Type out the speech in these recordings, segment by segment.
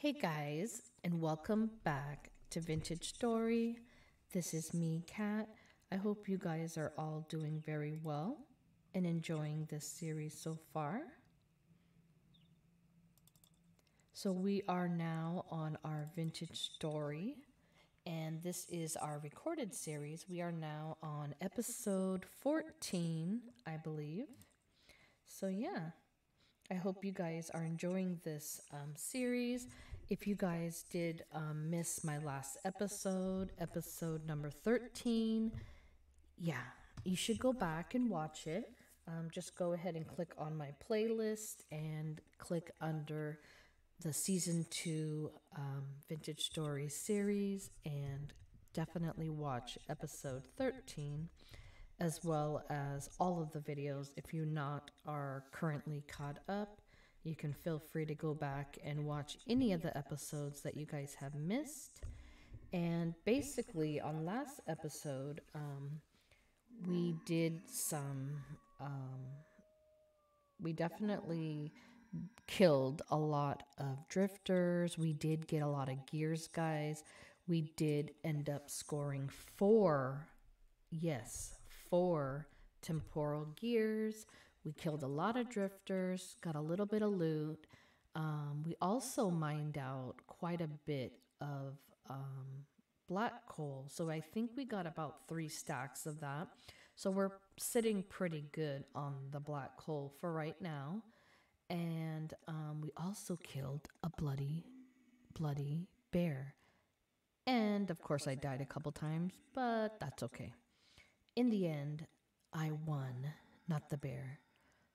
Hey guys, and welcome back to Vintage Story. This is me, Kat. I hope you guys are all doing very well and enjoying this series so far. So, we are now on our Vintage Story, and this is our recorded series. We are now on episode 14, I believe. So, yeah, I hope you guys are enjoying this um, series. If you guys did um, miss my last episode, episode number 13, yeah, you should go back and watch it. Um, just go ahead and click on my playlist and click under the season two um, Vintage Stories series and definitely watch episode 13 as well as all of the videos. If you not are currently caught up, you can feel free to go back and watch any of the episodes that you guys have missed. And basically, on last episode, um, we did some. Um, we definitely killed a lot of drifters. We did get a lot of gears, guys. We did end up scoring four, yes, four temporal gears. We killed a lot of drifters, got a little bit of loot. Um, we also mined out quite a bit of um, black coal. So I think we got about three stacks of that. So we're sitting pretty good on the black coal for right now. And um, we also killed a bloody, bloody bear. And of course, I died a couple times, but that's okay. In the end, I won, not the bear.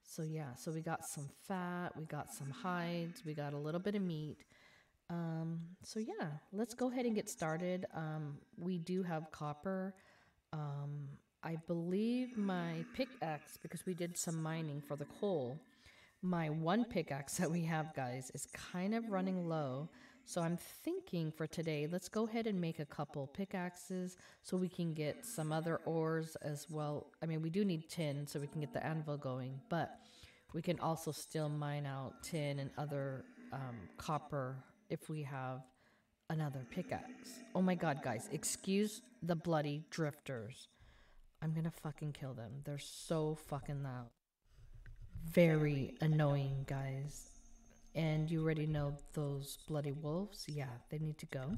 So yeah, so we got some fat, we got some hides, we got a little bit of meat. Um, so yeah, let's go ahead and get started. Um, we do have copper. Um, I believe my pickaxe, because we did some mining for the coal, my one pickaxe that we have, guys, is kind of running low. So I'm thinking for today, let's go ahead and make a couple pickaxes so we can get some other ores as well. I mean, we do need tin so we can get the anvil going, but we can also still mine out tin and other um, copper if we have another pickaxe. Oh my god, guys, excuse the bloody drifters. I'm gonna fucking kill them. They're so fucking loud. Very annoying, guys and you already know those bloody wolves. Yeah, they need to go.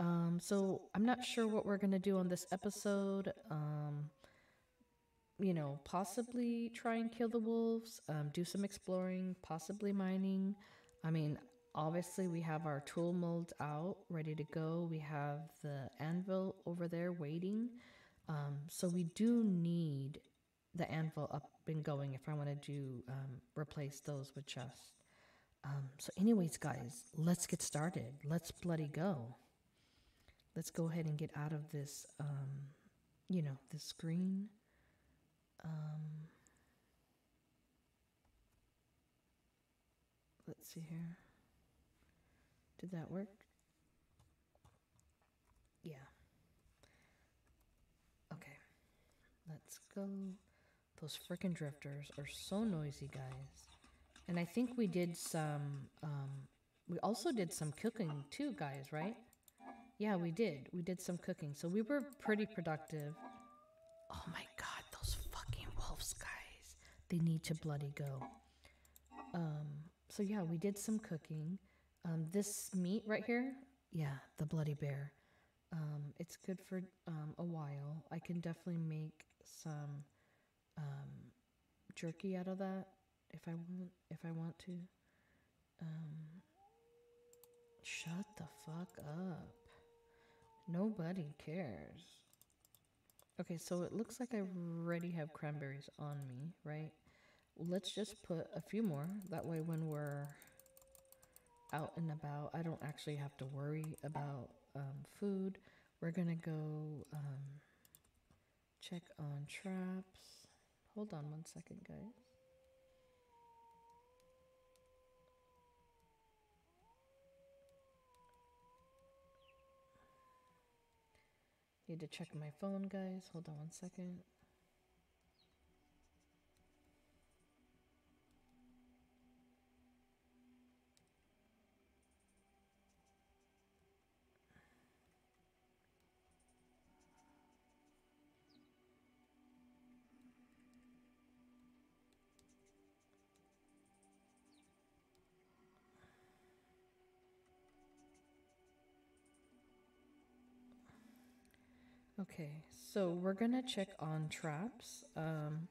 Um, so I'm not sure what we're gonna do on this episode. Um, you know, possibly try and kill the wolves, um, do some exploring, possibly mining. I mean, obviously we have our tool molds out, ready to go. We have the anvil over there waiting. Um, so we do need the anvil up and going if I want to do um, replace those with chests. Um, so, anyways, guys, let's get started. Let's bloody go. Let's go ahead and get out of this, um, you know, the screen. Um, let's see here. Did that work? Yeah. Okay. Let's go. Those freaking drifters are so noisy, guys. And I think we did some, um, we also did some cooking too, guys, right? Yeah, we did. We did some cooking. So we were pretty productive. Oh my god, those fucking wolves, guys. They need to bloody go. Um, so yeah, we did some cooking. Um, this meat right here, yeah, the bloody bear. Um, it's good for um, a while. I can definitely make some um, jerky out of that if I want if I want to. Um shut the fuck up. Nobody cares. Okay, so it looks like I already have cranberries on me, right? Let's just put a few more. That way when we're out and about, I don't actually have to worry about um, food. We're gonna go um, check on traps. Hold on one second, guys. Need to check my phone, guys. Hold on one second. Okay, so we're gonna check on traps. Um,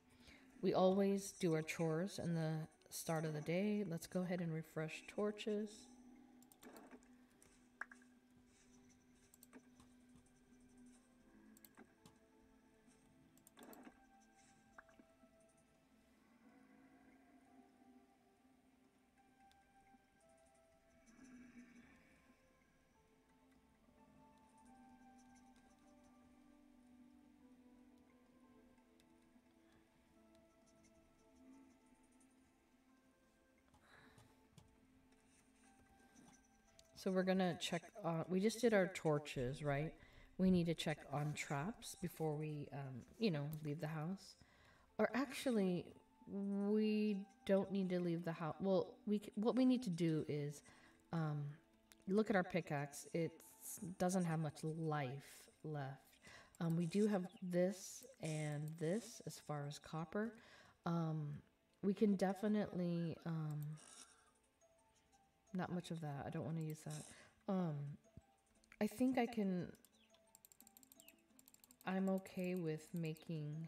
we always do our chores in the start of the day. Let's go ahead and refresh torches. So we're gonna check. Uh, we just did our torches, right? We need to check on traps before we, um, you know, leave the house. Or actually, we don't need to leave the house. Well, we what we need to do is um, look at our pickaxe. It doesn't have much life left. Um, we do have this and this as far as copper. Um, we can definitely. Um, not much of that. I don't want to use that. Um, I think I can. I'm okay with making.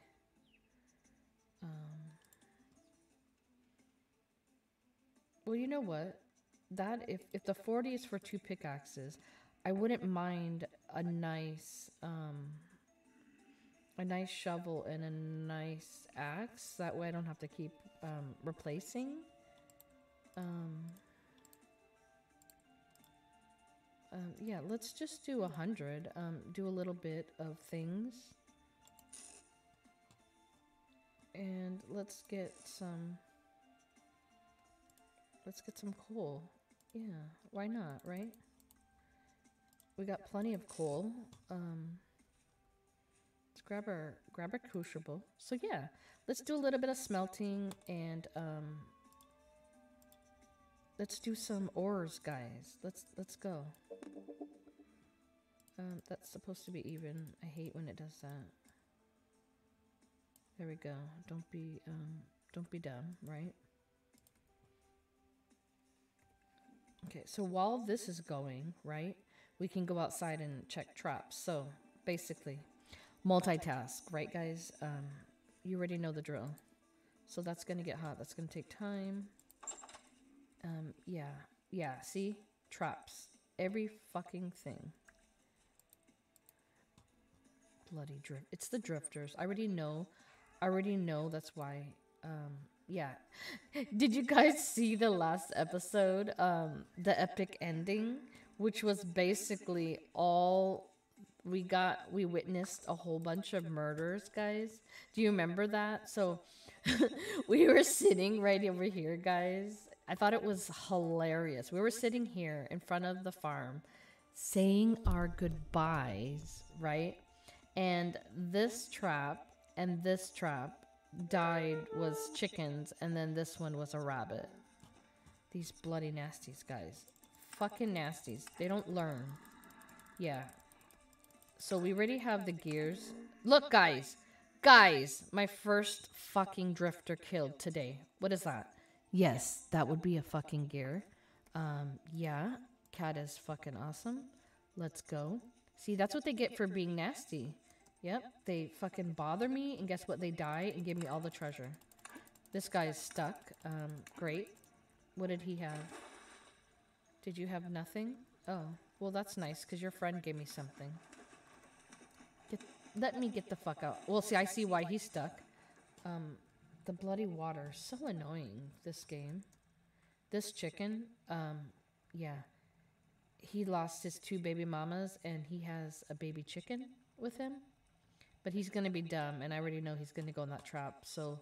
Um, well, you know what? That if if the forty is for two pickaxes, I wouldn't mind a nice um. A nice shovel and a nice axe. That way, I don't have to keep um, replacing. Um. Um, yeah, let's just do a hundred. Um, do a little bit of things. And let's get some... Let's get some coal. Yeah, why not, right? We got plenty of coal. Um, let's grab our grab our crucible. So yeah, let's do a little bit of smelting and um, let's do some ores, guys. Let's let's go. Um, that's supposed to be even. I hate when it does that. There we go. Don't be um, don't be dumb, right? Okay, so while this is going, right, we can go outside and check traps. So basically, multitask, right, guys? Um, you already know the drill. So that's gonna get hot. That's gonna take time. Um, yeah, yeah. See, traps. Every fucking thing. Bloody drift. It's the drifters. I already know. I already know. That's why. Um, yeah. Did you guys see the last episode? Um, the epic ending, which was basically all we got. We witnessed a whole bunch of murders, guys. Do you remember that? So we were sitting right over here, guys. I thought it was hilarious. We were sitting here in front of the farm saying our goodbyes, right? And this trap and this trap died was chickens, and then this one was a rabbit. These bloody nasties, guys. Fucking nasties. They don't learn. Yeah. So we already have the gears. Look, guys. Guys, my first fucking drifter killed today. What is that? Yes, that would be a fucking gear. Um, yeah. Kat is fucking awesome. Let's go. See, that's what they get for being nasty. Yep, they fucking bother me, and guess what? They die and give me all the treasure. This guy is stuck. Um, great. What did he have? Did you have nothing? Oh, well, that's nice, because your friend gave me something. Get, let me get the fuck out. Well, see, I see why he's stuck. Um, the bloody water. So annoying, this game. This chicken, um, yeah. He lost his two baby mamas, and he has a baby chicken with him. But he's going to be dumb, and I already know he's going to go in that trap. So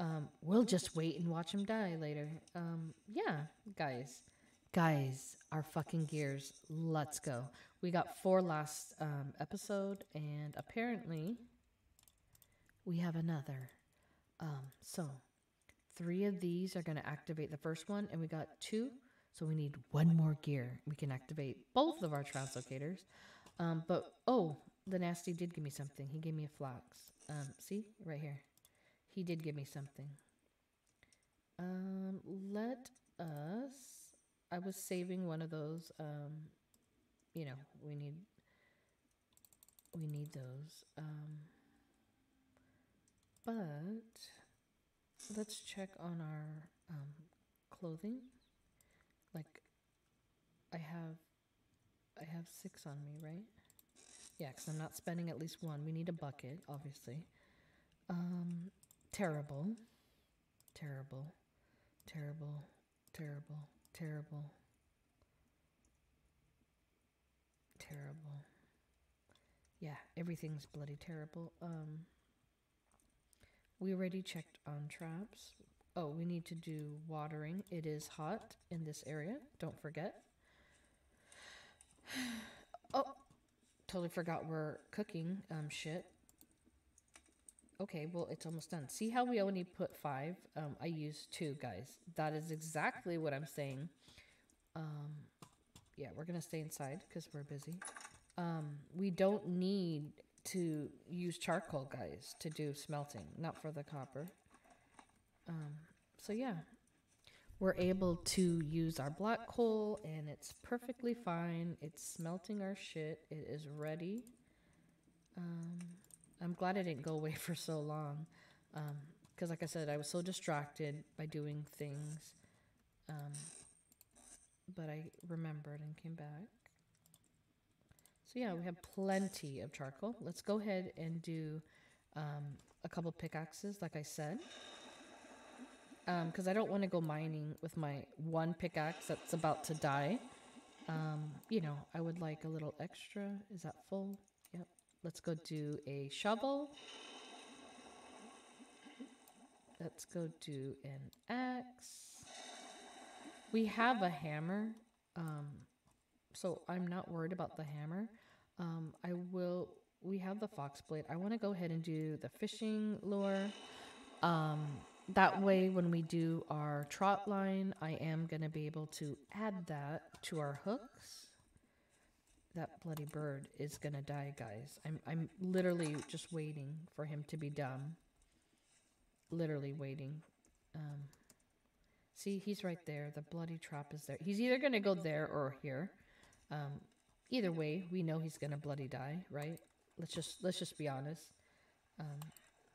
um, we'll just wait and watch him die later. Um, yeah, guys. Guys, our fucking gears. Let's go. We got four last um, episode, and apparently we have another. Um, so three of these are going to activate the first one, and we got two. So we need one more gear. We can activate both of our translocators. Um, but oh, the nasty did give me something. He gave me a flax. Um, see right here. He did give me something. Um, let us. I was saving one of those. Um, you know, we need. we need those. Um, but let's check on our um, clothing. Like, I have, I have six on me, right? Yeah, because I'm not spending at least one. We need a bucket, obviously. Um, terrible, terrible, terrible, terrible, terrible, terrible. Yeah, everything's bloody terrible. Um, we already checked on traps. Oh, we need to do watering. It is hot in this area. Don't forget. Oh, totally forgot we're cooking um, shit. Okay, well, it's almost done. See how we only put five? Um, I used two, guys. That is exactly what I'm saying. Um, yeah, we're going to stay inside because we're busy. Um, we don't need to use charcoal, guys, to do smelting. Not for the copper. Um, so, yeah. We're able to use our black coal, and it's perfectly fine. It's smelting our shit. It is ready. Um, I'm glad I didn't go away for so long. Because, like I said, I was so distracted by doing things. Um, but I remembered and came back. So, yeah, we have plenty of charcoal. Let's go ahead and do um, a couple pickaxes, like I said. Because I don't want to go mining with my one pickaxe that's about to die. Um, you know, I would like a little extra. Is that full? Yep. Let's go do a shovel. Let's go do an axe. We have a hammer, um, so I'm not worried about the hammer. Um, I will. We have the falx blade. I want to go ahead and do the fishing lure. Um, that way, when we do our trot line, I am going to be able to add that to our hooks. That bloody bird is going to die, guys. I'm, I'm literally just waiting for him to be done. Literally waiting. Um, see, he's right there. The bloody trap is there. He's either going to go there or here. Um, either way, we know he's going to bloody die, right? Let's just let's just be honest. Um,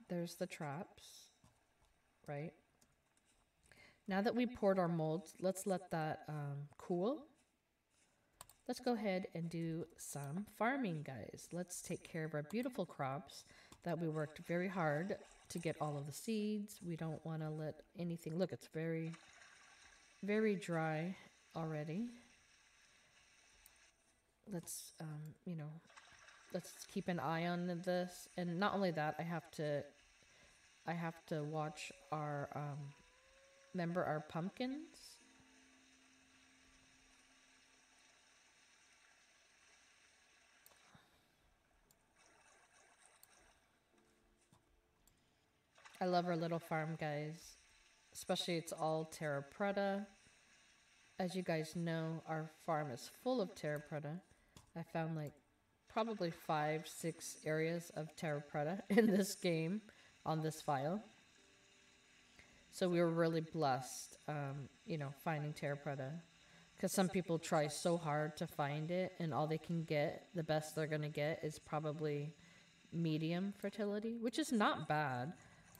there's the traps right? Now that we poured our molds, let's let that um, cool. Let's go ahead and do some farming, guys. Let's take care of our beautiful crops that we worked very hard to get all of the seeds. We don't want to let anything, look, it's very, very dry already. Let's, um, you know, let's keep an eye on this. And not only that, I have to I have to watch our, um, remember our pumpkins? I love our little farm, guys. Especially it's all terra preta. As you guys know, our farm is full of terra preta. I found like probably five, six areas of terra preta in this game on this file. So we were really blessed, um, you know, finding Terra Preta. Because some people try so hard to find it, and all they can get, the best they're going to get, is probably medium fertility, which is not bad.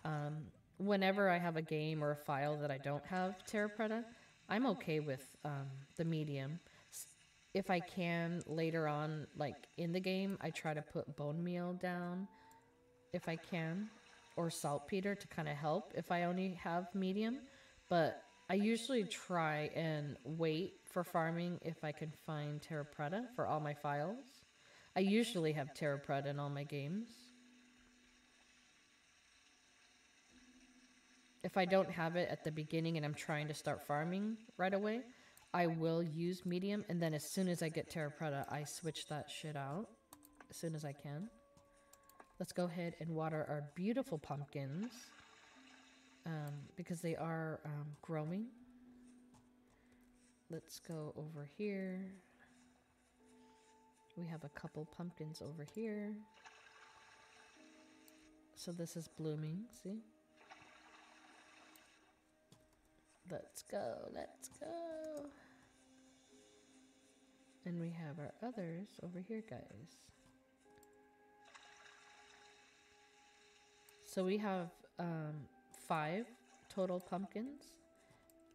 Um, whenever I have a game or a file that I don't have Terra Preta, I'm okay with um, the medium. If I can later on, like in the game, I try to put bone meal down if I can or saltpeter to kind of help if I only have medium. But I usually try and wait for farming if I can find Terra Preta for all my files. I usually have Terra Preta in all my games. If I don't have it at the beginning and I'm trying to start farming right away, I will use medium and then as soon as I get Terra Preta, I switch that shit out as soon as I can. Let's go ahead and water our beautiful pumpkins um, because they are um, growing. Let's go over here. We have a couple pumpkins over here. So this is blooming, see? Let's go, let's go. And we have our others over here, guys. So we have um, five total pumpkins.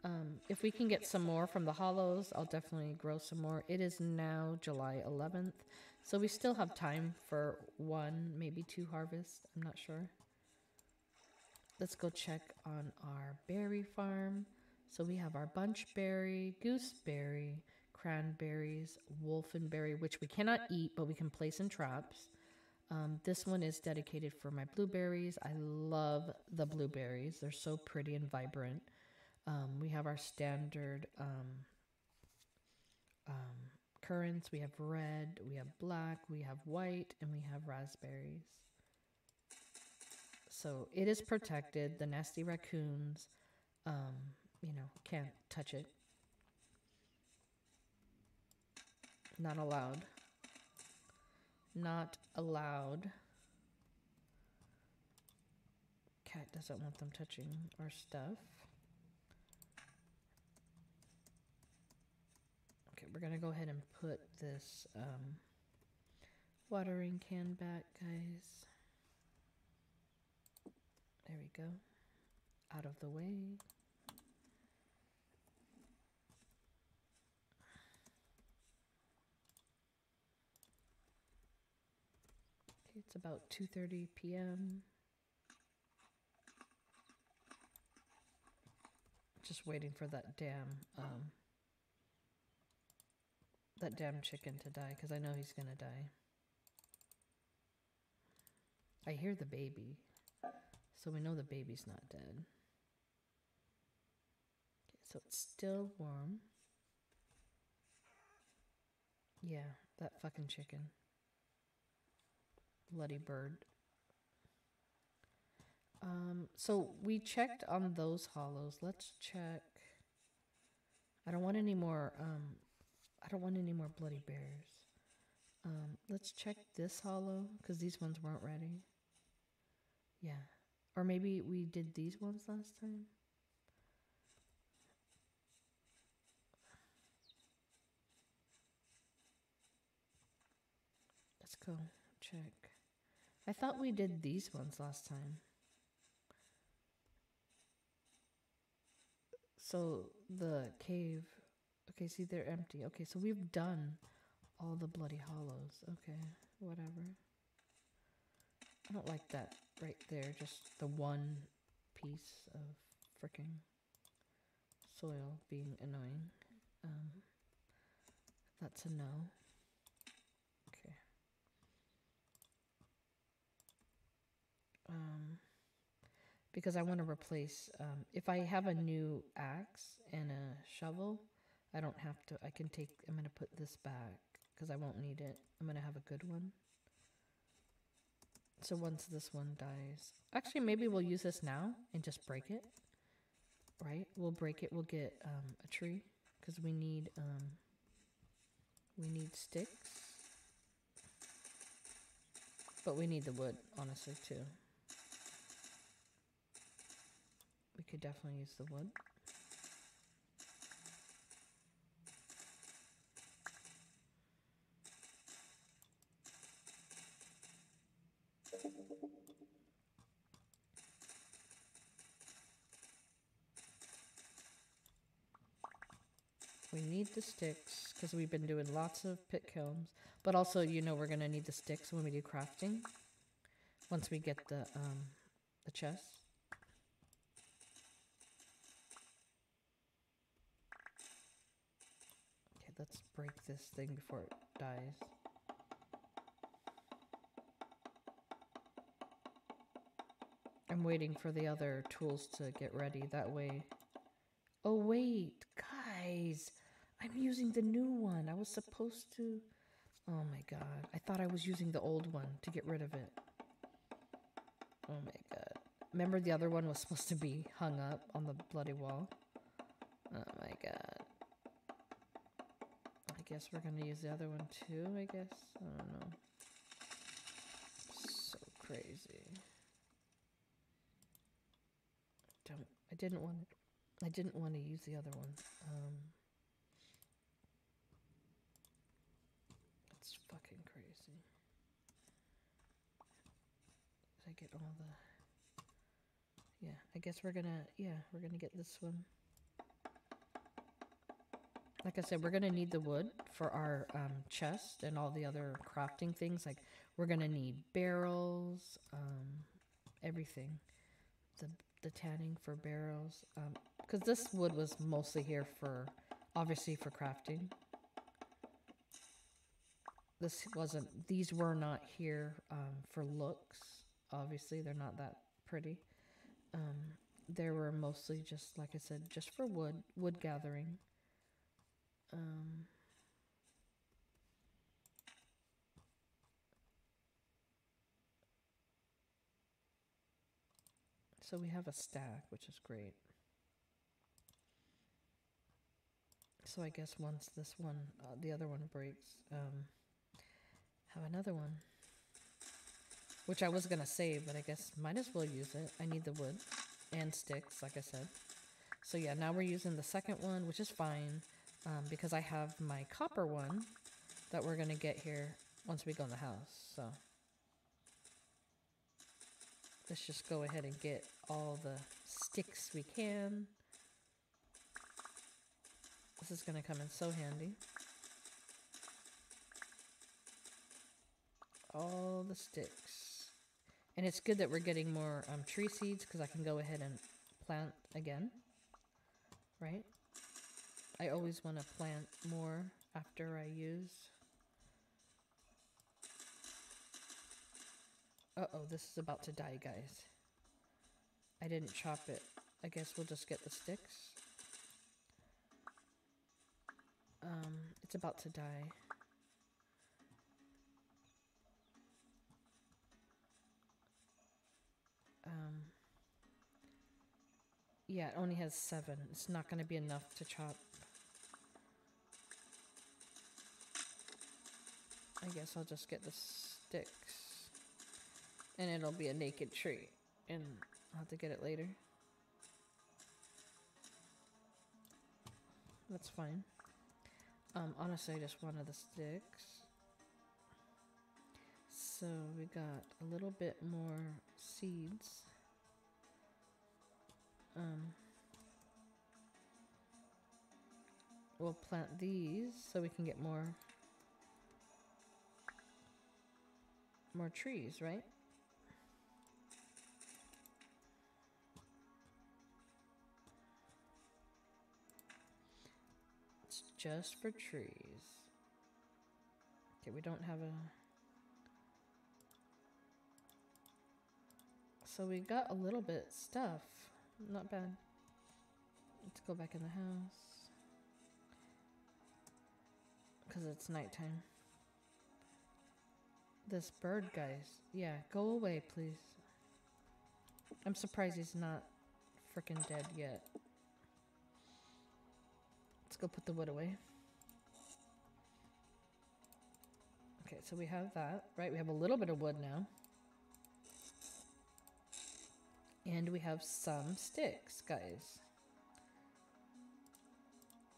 Um, if we can get some more from the hollows, I'll definitely grow some more. It is now July 11th, so we still have time for one, maybe two harvests. I'm not sure. Let's go check on our berry farm. So we have our bunchberry, gooseberry, cranberries, wolfenberry, which we cannot eat, but we can place in traps. Um, this one is dedicated for my blueberries. I love the blueberries. They're so pretty and vibrant. Um, we have our standard um, um, currants. We have red, we have black, we have white, and we have raspberries. So it is protected. The nasty raccoons, um, you know, can't touch it. Not allowed. Not allowed. Kat doesn't want them touching our stuff. Okay, we're gonna go ahead and put this um, watering can back, guys. There we go. Out of the way. It's about 2:30 p.m. Just waiting for that damn um, that damn chicken to die because I know he's gonna die. I hear the baby, so we know the baby's not dead. Okay, so it's still warm. Yeah, that fucking chicken. Bloody bird. Um, so we checked on those hollows. Let's check. I don't want any more um I don't want any more bloody bears. Um, let's check this hollow because these ones weren't ready. Yeah. Or maybe we did these ones last time. Let's go. I thought we did these ones last time. So the cave Okay, see, they're empty. Okay, so we've done all the bloody hollows. Okay, whatever. I don't like that right there. Just the one piece of freaking soil being annoying. Um, that's a no. Um, because I want to replace, um, if I have a new axe and a shovel, I don't have to. I can take. I'm going to put this back because I won't need it. I'm going to have a good one. So once this one dies. Actually, maybe we'll use this now and just break it. Right? We'll break it. We'll get um, a tree because we need um, we need sticks. But we need the wood, honestly, too. We could definitely use the wood. We need the sticks because we've been doing lots of pit kilns. But also, you know, we're going to need the sticks when we do crafting. Once we get the, um, the chest. Okay, let's break this thing before it dies. I'm waiting for the other tools to get ready. That way... Oh, wait. Guys. I'm using the new one. I was supposed to... Oh my god. I thought I was using the old one to get rid of it. Oh my god. Remember the other one was supposed to be hung up on the bloody wall? Oh my god. I guess we're gonna use the other one too, I guess? I don't know. So crazy. Don't I didn't want I didn't want to use the other one. Um It's fucking crazy. Did I get all the Yeah, I guess we're gonna, yeah, we're gonna get this one. Like I said, we're gonna need the wood for our um, chest and all the other crafting things. Like we're gonna need barrels, um, everything. The the tanning for barrels, because this wood was mostly here for, obviously for crafting. This wasn't; these were not here um, for looks. Obviously, they're not that pretty. Um, there were mostly just, like I said, just for wood, wood gathering. Um, so we have a stack, which is great. So I guess once this one, uh, the other one breaks, um, have another one. Which I was going to save, but I guess might as well use it. I need the wood and sticks, like I said. So yeah, now we're using the second one, which is fine um, because I have my copper one that we're going to get here once we go in the house. So let's just go ahead and get all the sticks we can. This is going to come in so handy. All the sticks. And it's good that we're getting more um, tree seeds because I can go ahead and plant again. Right? I always want to plant more after I use. Uh-oh, this is about to die, guys. I didn't chop it. I guess we'll just get the sticks. Um, it's about to die. Um, yeah, it only has seven. It's not going to be enough to chop. I guess I'll just get the sticks. And it'll be a naked tree. And I'll have to get it later. That's fine. Um, honestly, I just wanted the sticks. So we got a little bit more seeds. Um, we'll plant these so we can get more more trees, right? It's just for trees. Okay, we don't have a... So we got a little bit stuff. Not bad. Let's go back in the house. Because it's nighttime. This bird, guys. Yeah, go away, please. I'm surprised he's not freaking dead yet. Let's go put the wood away. Okay, so we have that, right? We have a little bit of wood now. And we have some sticks, guys.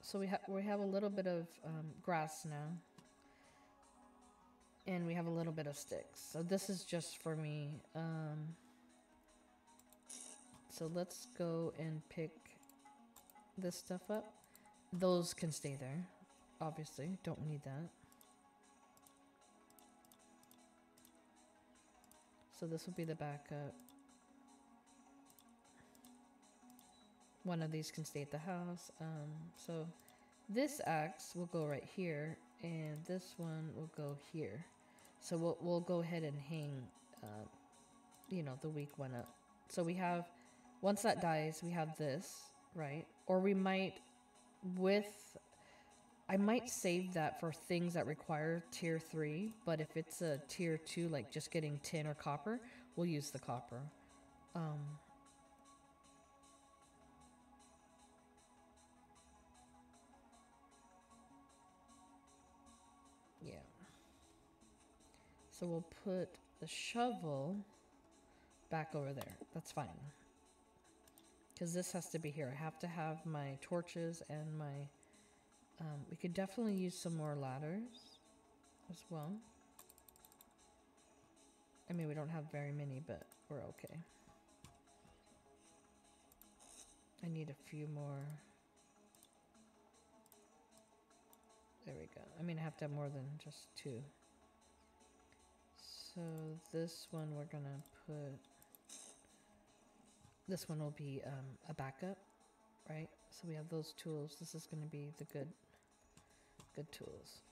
So we have we have a little bit of um, grass now. And we have a little bit of sticks. So this is just for me. Um, so let's go and pick this stuff up. Those can stay there, obviously. Don't need that. So this will be the backup. One of these can stay at the house. Um, so this axe will go right here, and this one will go here. So we'll, we'll go ahead and hang, uh, you know, the weak one up. So we have, once that dies, we have this, right? Or we might, with, I might save that for things that require tier 3, but if it's a tier 2, like just getting tin or copper, we'll use the copper. Um, So we'll put the shovel back over there. That's fine. Because this has to be here. I have to have my torches and my... Um, we could definitely use some more ladders as well. I mean, we don't have very many, but we're okay. I need a few more. There we go. I mean, I have to have more than just two. So this one we're gonna put. This one will be um, a backup, right? So we have those tools. This is gonna be the good, good tools.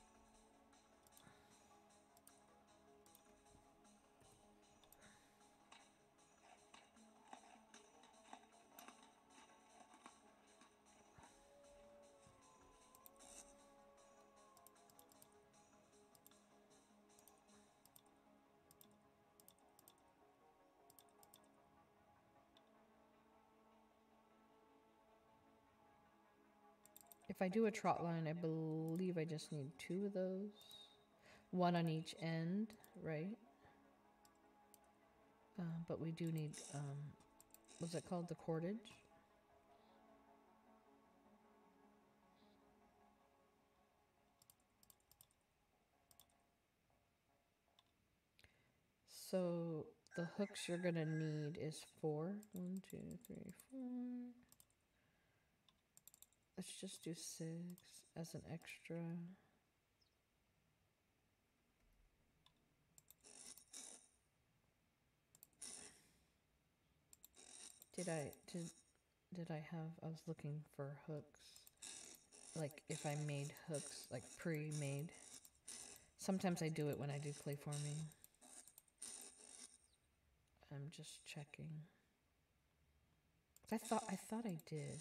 If I do a trot line, I believe I just need two of those. One on each end, right? Uh, but we do need, um, what's it called? The cordage? So the hooks you're going to need is four. One, two, three, four. Let's just do six as an extra. Did I did did I have I was looking for hooks. Like if I made hooks like pre-made. Sometimes I do it when I do clay forming. I'm just checking. I thought I thought I did.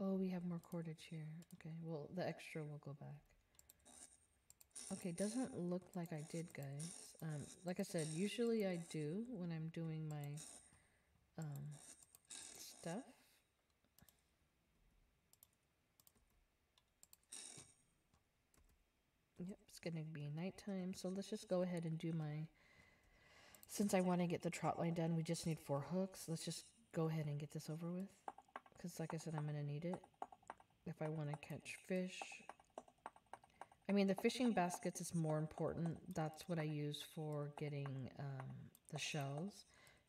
Oh, we have more cordage here. Okay, well, the extra will go back. Okay, doesn't look like I did, guys. Um, like I said, usually I do when I'm doing my um, stuff. Yep, it's going to be nighttime, so let's just go ahead and do my... Since I want to get the trot line done, we just need four hooks. Let's just go ahead and get this over with. Because like I said, I'm going to need it if I want to catch fish. I mean, the fishing baskets is more important. That's what I use for getting um, the shells.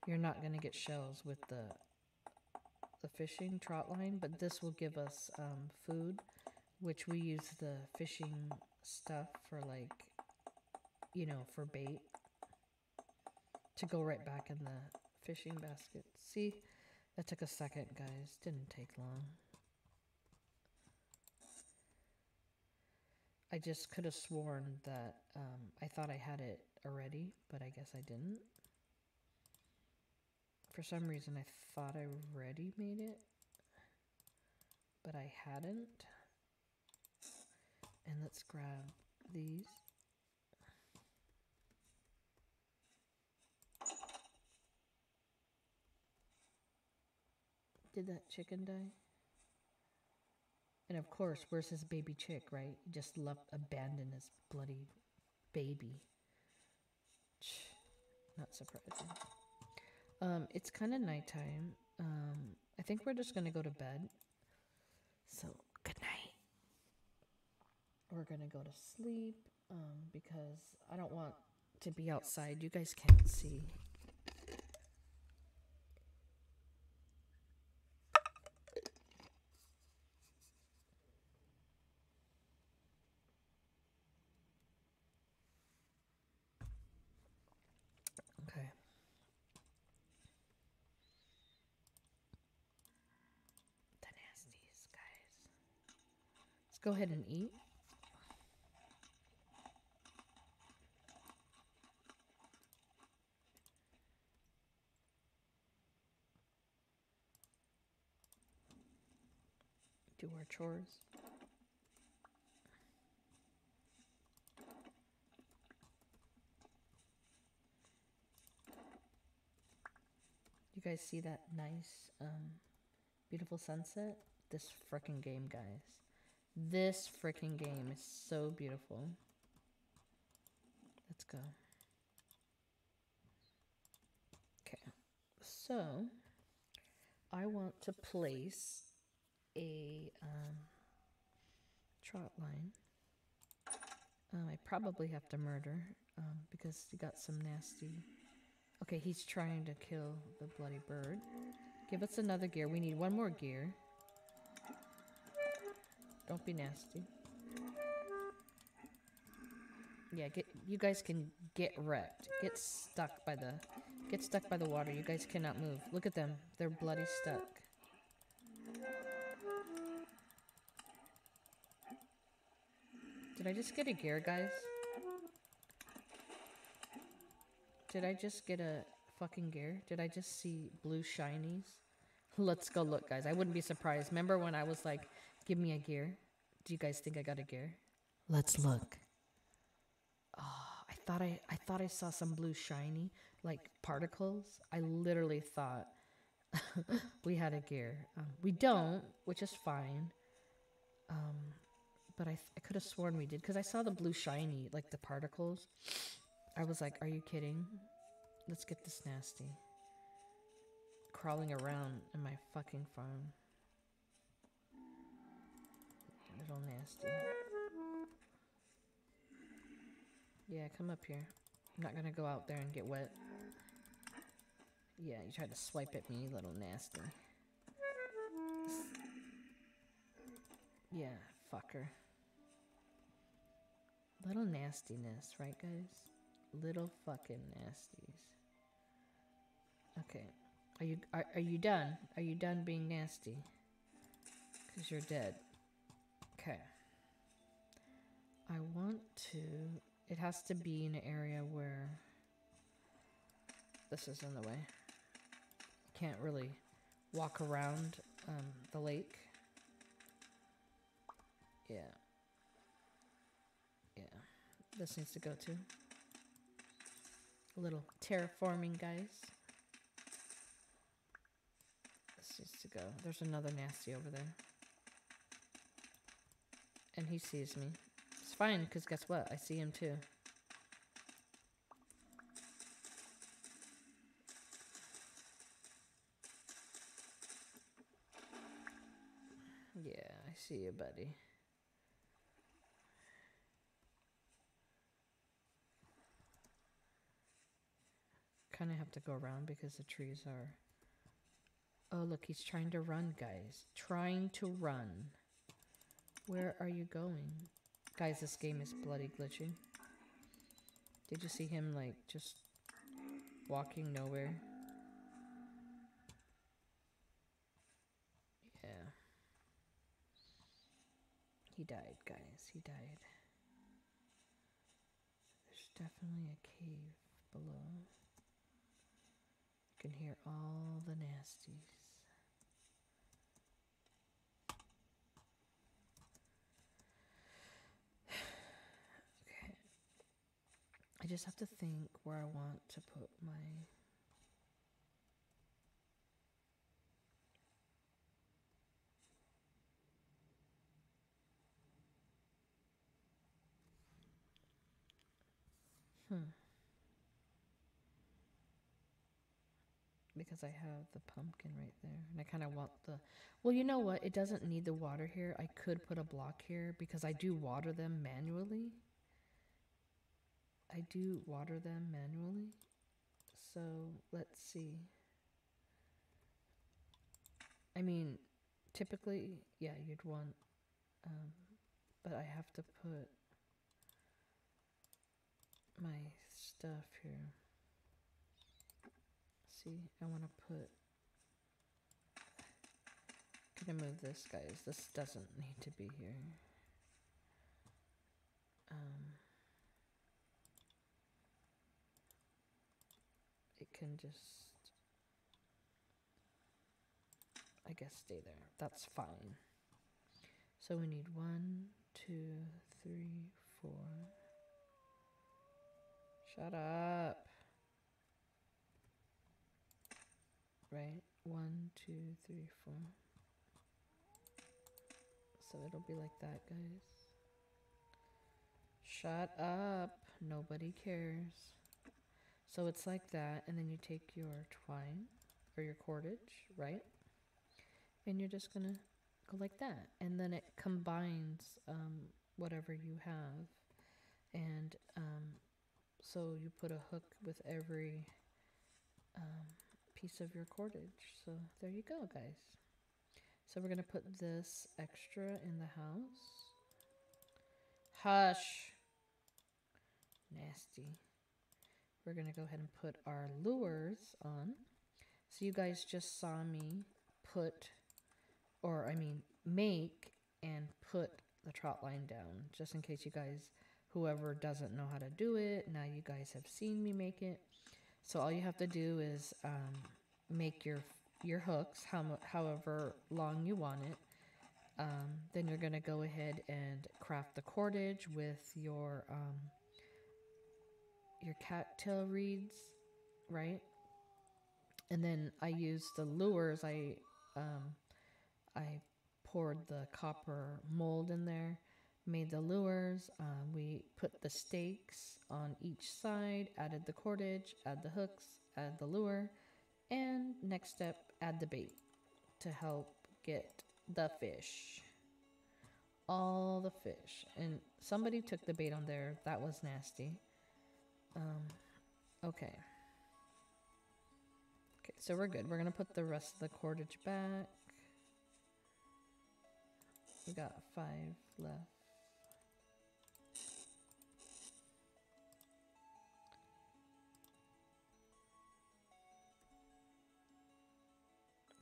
You're not going to get shells with the the fishing trot line, but this will give us um, food, which we use the fishing stuff for like, you know, for bait to go right back in the fishing basket. See, that took a second, guys. Didn't take long. I just could have sworn that um, I thought I had it already, but I guess I didn't. For some reason, I thought I already made it, but I hadn't. And let's grab these. Did that chicken die? And of course, where's his baby chick, right? He just left, abandoned his bloody baby. Not surprising. Um, it's kind of nighttime. Um, I think we're just gonna go to bed. So, good night. We're gonna go to sleep um, because I don't want to be outside. You guys can't see. Okay. The nasties, guys. Let's go ahead and eat. Do our chores. You guys see that nice, um, beautiful sunset? This freaking game, guys. This freaking game is so beautiful. Let's go. Okay, so I want to place a um, trot line. Um, I probably have to murder um, because he got some nasty Okay, he's trying to kill the bloody bird. Give us another gear. We need one more gear. Don't be nasty. Yeah, get you guys can get wrecked. Get stuck by the get stuck by the water. You guys cannot move. Look at them. They're bloody stuck. Did I just get a gear, guys? Did I just get a fucking gear? Did I just see blue shinies? Let's go look, guys. I wouldn't be surprised. Remember when I was like, give me a gear? Do you guys think I got a gear? Let's look. Oh, I thought I, I thought I saw some blue shiny, like particles. I literally thought we had a gear. Um, we don't, which is fine. Um, but I, I could have sworn we did because I saw the blue shiny, like the particles. I was like, are you kidding? Let's get this nasty. Crawling around in my fucking farm. Little nasty. Yeah, come up here. I'm not gonna go out there and get wet. Yeah, you tried to swipe at me, little nasty. Yeah, fucker. Little nastiness, right guys? Little fucking nasties. Okay. Are you are, are you done? Are you done being nasty? Cuz you're dead. Okay. I want to it has to be in an area where this is in the way. Can't really walk around um, the lake. Yeah. Yeah. This needs to go too. A little terraforming, guys. This needs to go. There's another nasty over there. And he sees me. It's fine, because guess what? I see him too. Yeah, I see you, buddy. Kind of have to go around because the trees are... Oh, look, he's trying to run, guys. Trying to run. Where are you going? Guys, this game is bloody glitchy. Did you see him, like, just walking nowhere? Yeah. He died, guys. He died. There's definitely a cave below. You can hear all the nasties. Just have to think where I want to put my Hmm. Because I have the pumpkin right there. And I kind of want the... Well, you know what? It doesn't need the water here. I could put a block here because I do water them manually. I do water them manually. So, let's see. I mean, typically, yeah, you'd want... Um, but I have to put my stuff here. See, I want to put. Gonna move this, guys. This doesn't need to be here. Um, can just, I guess, stay there. That's fine. So we need one, two, three, four. Shut up. Right? One, two, three, four. So it'll be like that, guys. Shut up. Nobody cares. So it's like that, and then you take your twine or your cordage, right? And you're just gonna go like that. And then it combines um, whatever you have. And um, so you put a hook with every um, piece of your cordage. So there you go, guys. So we're to put this extra in the house. Hush. Nasty. We're going to go ahead and put our lures on. So you guys just saw me put, or I mean, make and put the trot line down, just in case you guys, whoever doesn't know how to do it, now you guys have seen me make it. So all you have to do is um, make your your hooks, how, however long you want it. Um, then you're going to go ahead and craft the cordage with your um, your cattail reeds, right? And then I used the lures. I um, I poured the copper mold in there, made the lures. Um, we put the stakes on each side, added the cordage, add the hooks, add the lure, and next step, add the bait to help get the fish. All the fish. And somebody took the bait on there. That was nasty. Um, okay. Okay, so we're good. We're to put the rest of the cordage back. We got five left.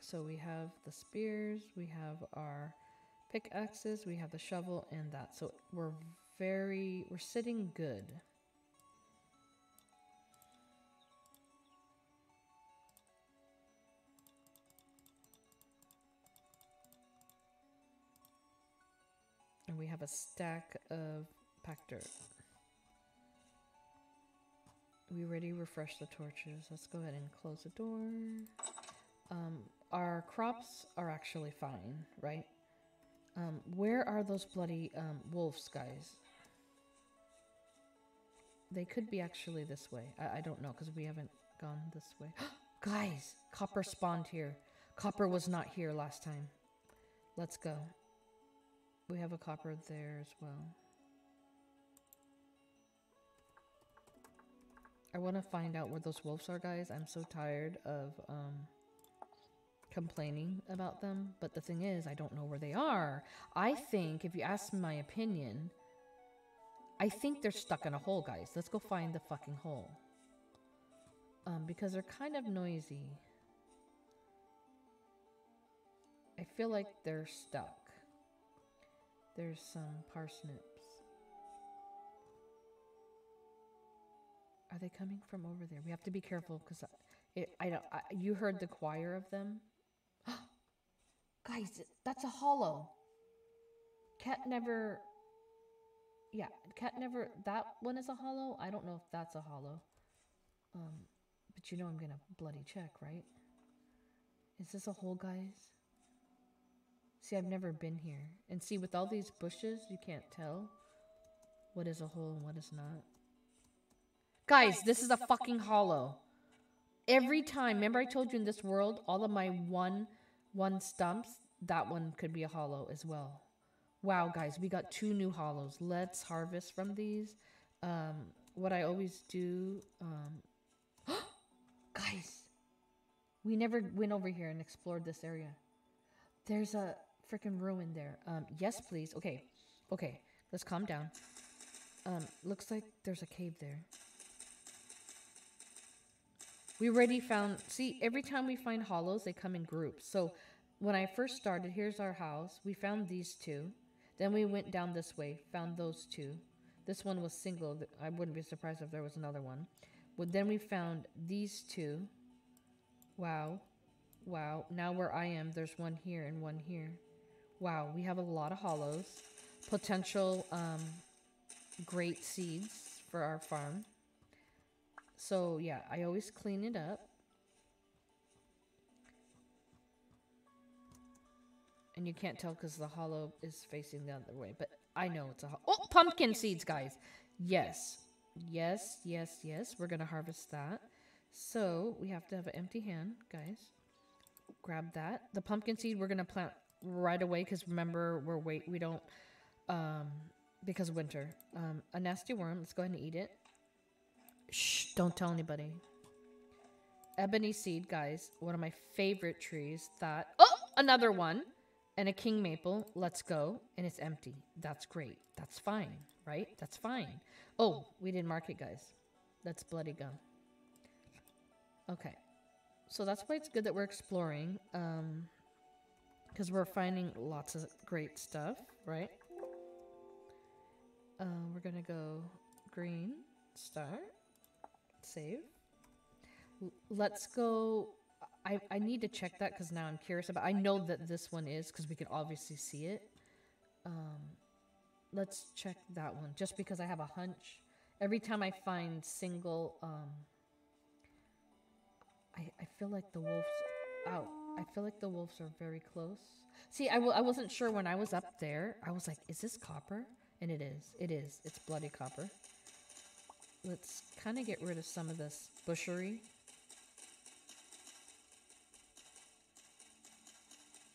So we have the spears, we have our pickaxes, we have the shovel and that. So we're very, we're sitting good. We have a stack of dirt. We already refreshed the torches. Let's go ahead and close the door. Um, our crops are actually fine, right? Um, where are those bloody um, wolves, guys? They could be actually this way. I, I don't know because we haven't gone this way. guys, copper spawned here. Copper was not here last time. Let's go. We have a copper there as well. I want to find out where those wolves are, guys. I'm so tired of um, complaining about them. But the thing is, I don't know where they are. I think, if you ask my opinion, I think they're stuck in a hole, guys. Let's go find the fucking hole. Um, because they're kind of noisy. I feel like they're stuck. There's some parsnips. Are they coming from over there? We have to be careful because I, I don't. I, you heard the choir of them. Guys, that's a hollow. Kat never. Yeah, Kat never. That one is a hollow. I don't know if that's a hollow. Um, but you know I'm gonna bloody check, right? Is this a hole, guys? See, I've never been here. And see, with all these bushes, you can't tell what is a hole and what is not. Guys, this is a fucking hollow. Every time, remember I told you in this world, all of my one, one stumps, that one could be a hollow as well. Wow, guys, we got two new hollows. Let's harvest from these. Um, what I always do, um, guys, we never went over here and explored this area. There's a freaking ruin there. Um, yes, please. Okay. Okay. Let's calm down. Um, looks like there's a cave there. We already found, see, every time we find hollows, they come in groups. So when I first started, here's our house. We found these two. Then we went down this way, found those two. This one was single. I wouldn't be surprised if there was another one. But then we found these two. Wow. Wow. Now where I am, there's one here and one here. Wow, we have a lot of hollows. Potential um, great seeds for our farm. So yeah, I always clean it up. And you can't tell because the hollow is facing the other way. But I know it's a Oh, pumpkin seeds, guys. Yes. Yes, yes, yes. We're going to harvest that. So we have to have an empty hand, guys. Grab that. The pumpkin seed we're going to plant right away because remember we're wait we don't um because winter um a nasty worm let's go ahead and eat it shh don't tell anybody ebony seed, guys. One of my favorite trees. That oh, another one, and a king maple. Let's go, and it's empty. That's great. That's fine, right? That's fine. Oh, we didn't mark it, guys. That's bloody gum. Okay, so that's why it's good that we're exploring. Um, because we're finding lots of great stuff, right? Uh, we're gonna go green, start, save. Let's go. I, I need to check that because now I'm curious about. I know that this one is because we can obviously see it. Um, let's check that one just because I have a hunch. Every time I find single, um, I I feel like the wolves. Out. I feel like the wolves are very close. See, I w- I wasn't sure when I was up there. I was like, is this copper? And it is. It is. It's bloody copper. Let's kind of get rid of some of this bushery.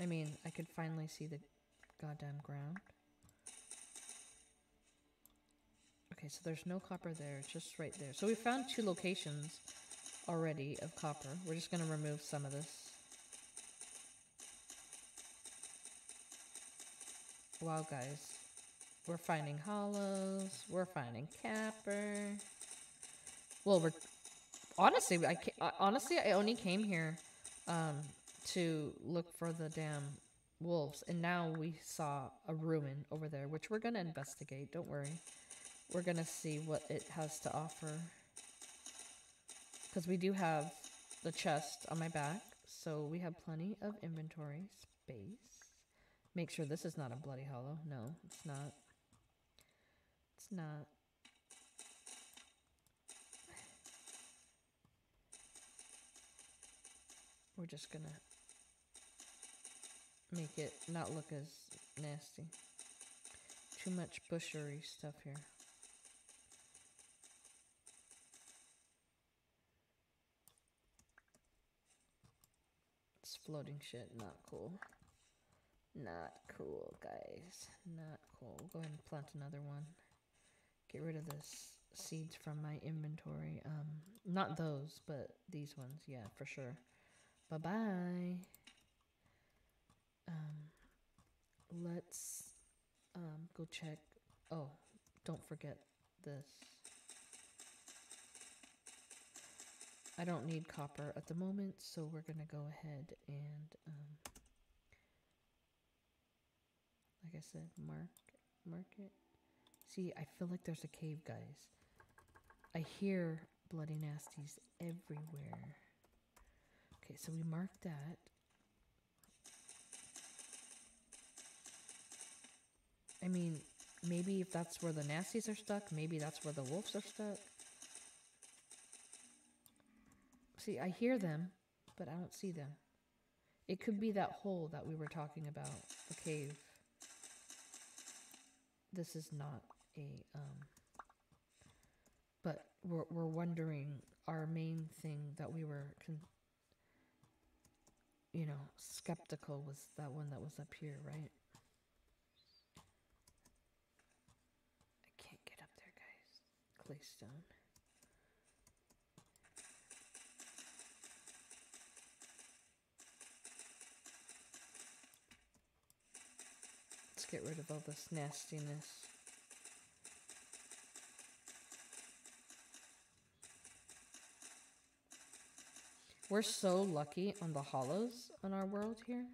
I mean, I could finally see the goddamn ground. Okay, so there's no copper there, just right there. So we found two locations already of copper. We're just going to remove some of this. Wow, guys. We're finding hollows. We're finding capper. Well, we're honestly, I honestly, I only came here um, to look for the damn wolves, and now we saw a ruin over there, which we're gonna investigate. Don't worry, we're gonna see what it has to offer. Because we do have the chest on my back, so we have plenty of inventory space. Make sure this is not a bloody hollow. No, it's not. It's not. We're just gonna make it not look as nasty. Too much bushery stuff here. It's floating shit, not cool. Not cool, guys. Not cool. We'll Go ahead and plant another one. Get rid of this seeds from my inventory. Um, not those, but these ones. Yeah, for sure. Bye bye. Um, let's um go check. Oh, don't forget this. I don't need copper at the moment, so we're gonna go ahead and um, like I said, mark mark it. See, I feel like there's a cave, guys. I hear bloody nasties everywhere. Okay, so we marked that. I mean, maybe if that's where the nasties are stuck, maybe that's where the wolves are stuck. See, I hear them, but I don't see them. It could be that hole that we were talking about, the cave. This is not a um but we're we're wondering our main thing that we were you know, skeptical was that one that was up here, right? I can't get up there, guys. Claystone. Get rid of all this nastiness. We're so lucky on the hollows on our world here.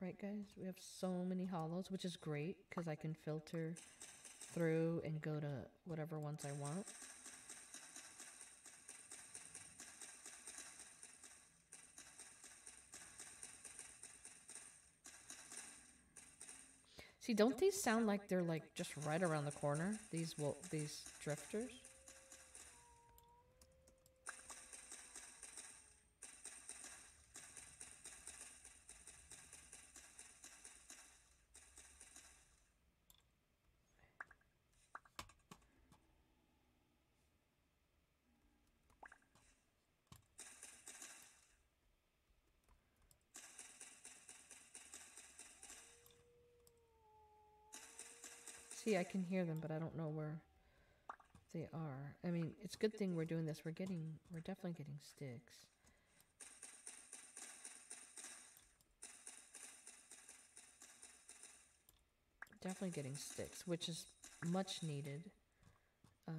Right, guys? We have so many hollows, which is great because I can filter through and go to whatever ones I want. See, don't these sound like they're like just right around the corner? These these drifters. I can hear them, but I don't know where They are. I mean, it's a good thing we're doing this. We're getting, we're definitely getting sticks. Definitely getting sticks, which is much needed. Um,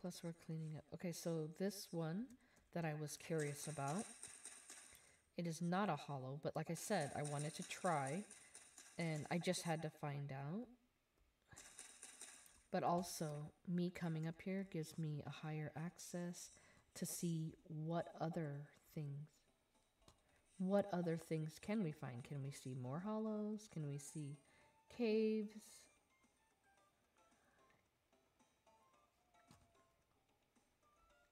plus, we're cleaning up. Okay, so this one that I was curious about, it is not a hollow, but like I said, I wanted to try, and I just had to find out. But also, me coming up here gives me a higher access to see what other things, what other things can we find? Can we see more hollows? Can we see caves?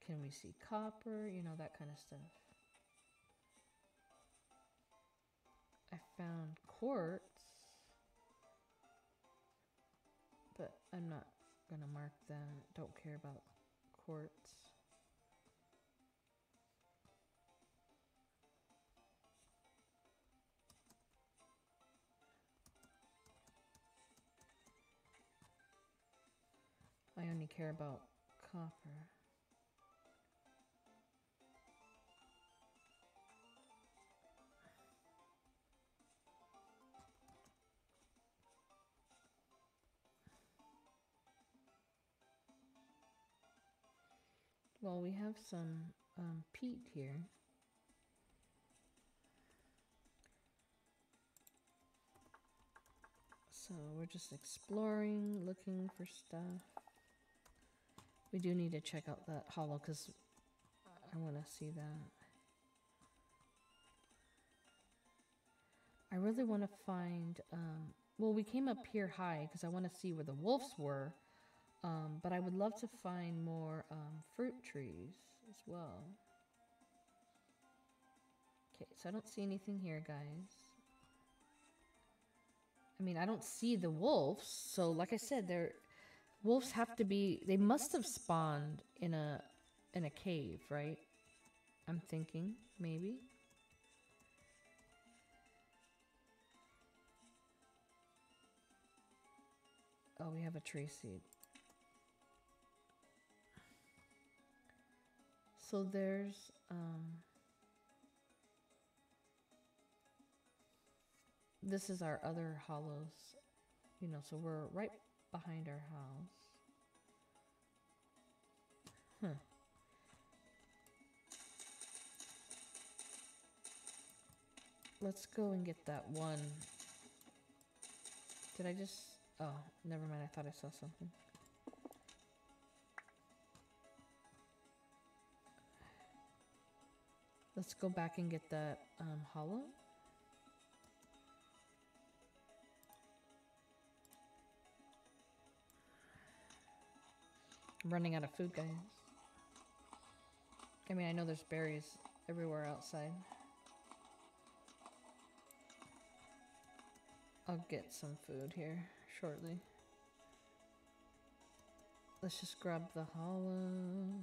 Can we see copper? You know, that kind of stuff. I found quartz, but I'm not gonna mark that. Don't care about quartz. I only care about copper. Well, we have some um, peat here. So we're just exploring, looking for stuff. We do need to check out that hollow because I want to see that. I really want to find, um, well, we came up here high because I want to see where the wolves were. Um, but I would love to find more um, fruit trees as well. Okay, so I don't see anything here, guys. I mean, I don't see the wolves. So, like I said, they're wolves have to be. They must have spawned in a in a cave, right? I'm thinking maybe. Oh, we have a tree seed. So there's um, this is our other hollows, you know, so we're right behind our house. Huh. Let's go and get that one. Did I just... Oh, never mind. I thought I saw something. Let's go back and get the um, hollow. I'm running out of food, guys. I mean, I know there's berries everywhere outside. I'll get some food here shortly. Let's just grab the hollow.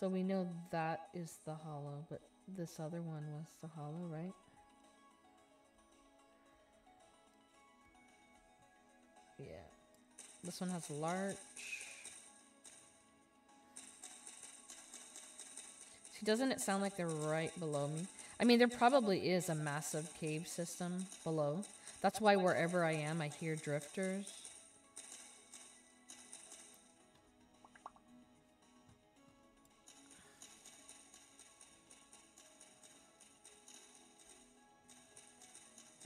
So we know that is the hollow, but this other one was the hollow, right? Yeah. This one has larch. See, doesn't it sound like they're right below me? I mean, there probably is a massive cave system below. That's why wherever I am, I hear drifters.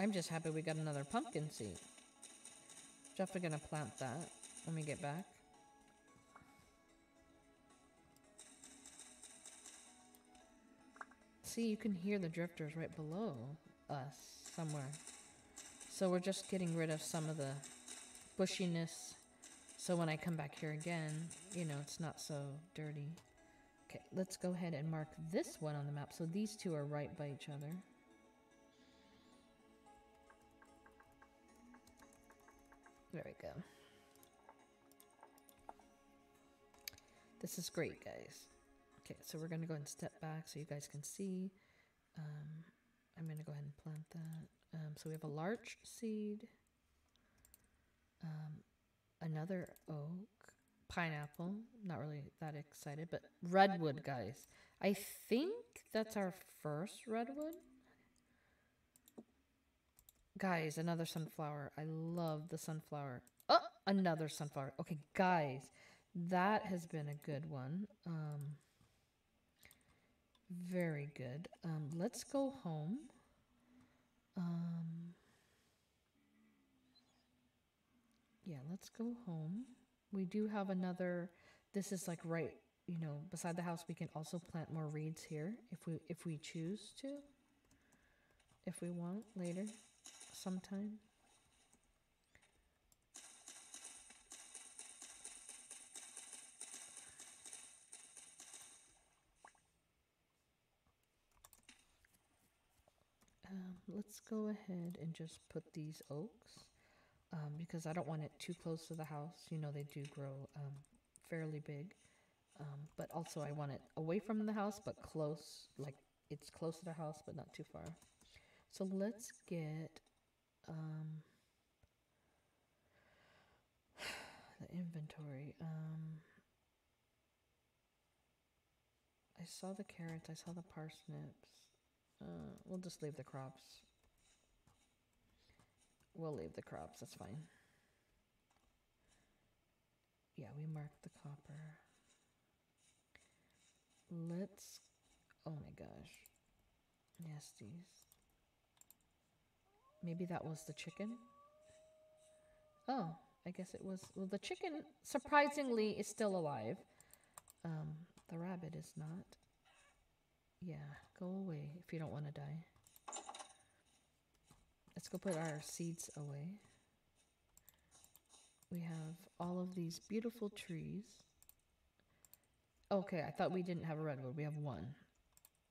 I'm just happy we got another pumpkin seed. Definitely gonna plant that when we get back. See, you can hear the drifters right below us somewhere. So we're just getting rid of some of the bushiness. So when I come back here again, you know, it's not so dirty. Okay, let's go ahead and mark this one on the map. So these two are right by each other. There we go. This is great, guys. Okay, so we're going to go and step back so you guys can see. Um, I'm going to go ahead and plant that. Um, so we have a larch seed, um, another oak, pineapple. Not really that excited, but redwood, guys. I think that's our first redwood. Guys, another sunflower. I love the sunflower. Oh, another sunflower. Okay, guys, that has been a good one. Um, very good. Um, let's go home. Um, yeah, let's go home. We do have another. This is like right, you know, beside the house. We can also plant more reeds here if we if we choose to. If we want later, sometime. Um, let's go ahead and just put these oaks um, because I don't want it too close to the house. You know, they do grow um, fairly big. Um, but also, I want it away from the house, but close, like it's close to the house, but not too far. So let's get um, the inventory. Um, I saw the carrots, I saw the parsnips. Uh, we'll just leave the crops. We'll leave the crops, that's fine. Yeah, we marked the copper. Let's. Oh my gosh. Nasties. Maybe that was the chicken? Oh, I guess it was. Well, the chicken, surprisingly, is still alive. Um, the rabbit is not. Yeah, go away if you don't want to die. Let's go put our seeds away. We have all of these beautiful trees. Okay, I thought we didn't have a redwood. We have one.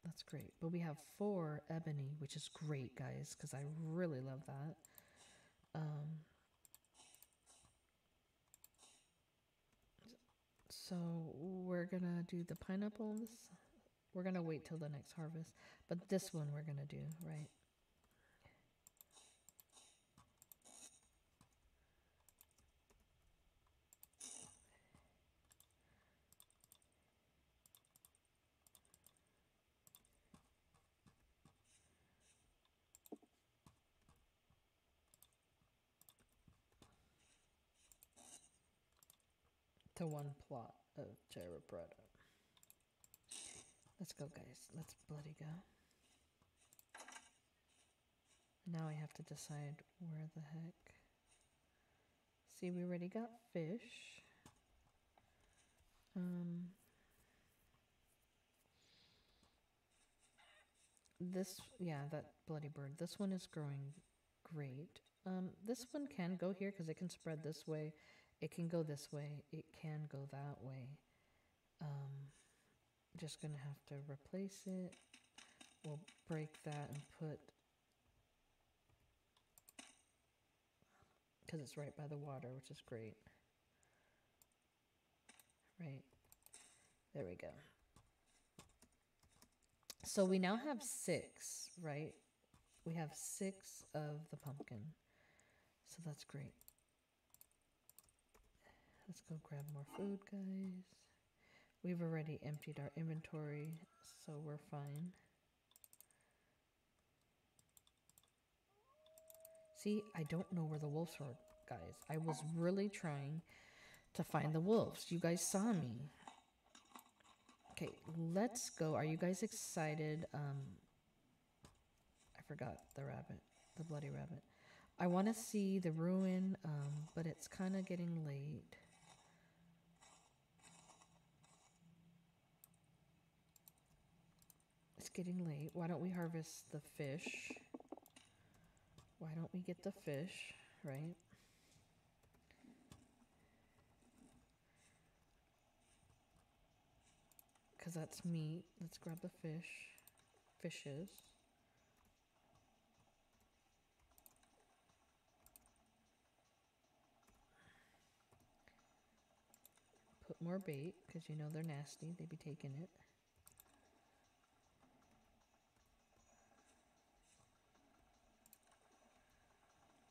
That's great. But we have four ebony, which is great, guys, because I really love that. Um, so we're going to do the pineapples. We're going to wait till the next harvest. But this one we're going to do, right? To one plot of Terra Preta. Let's go, guys. Let's bloody go. Now I have to decide where the heck. See, we already got fish. Um, this, yeah, that bloody bird. This one is growing great. Um, this one can go here because it can spread this way it can go this way, it can go that way. Um, just gonna have to replace it. We'll break that and put, because it's right by the water, which is great. Right, there we go. So we now have six, right? We have six of the pumpkin. So that's great. Let's go grab more food, guys. We've already emptied our inventory, so we're fine. See, I don't know where the wolves are, guys. I was really trying to find the wolves. You guys saw me. Okay, let's go. Are you guys excited? Um, I forgot the rabbit, the bloody rabbit. I want to see the ruin, um, but it's kind of getting late. Getting late. Why don't we harvest the fish? Why don't we get the fish, right? Because that's meat. Let's grab the fish. Fishes. Put more bait, because you know they're nasty. They'd be taking it.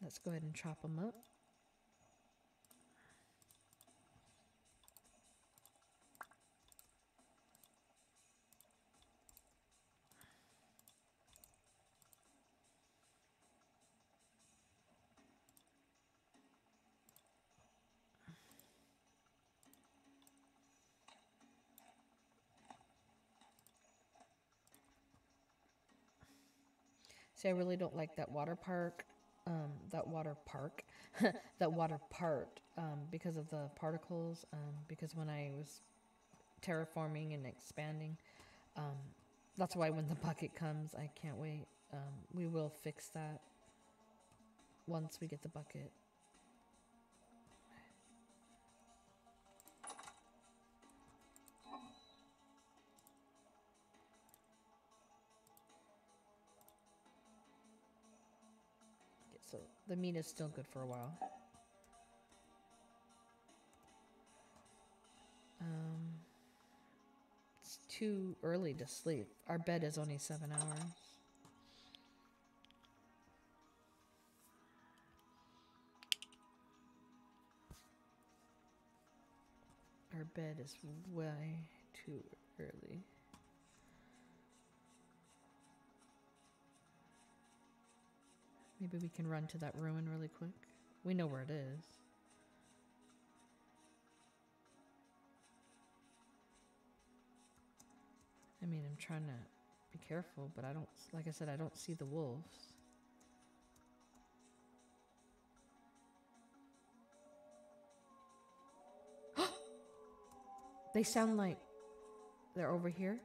Let's go ahead and chop them up. See, I really don't like that water park um, that water park, that water part, um, because of the particles. Um, because when I was terraforming and expanding, um, that's why when the bucket comes, I can't wait. Um, we will fix that once we get the bucket. The meat is still good for a while. Um, it's too early to sleep. Our bed is only seven hours. Our bed is way too early. Maybe we can run to that ruin really quick. We know where it is. I mean, I'm trying to be careful, but I don't, like I said, I don't see the wolves. they sound like they're over here.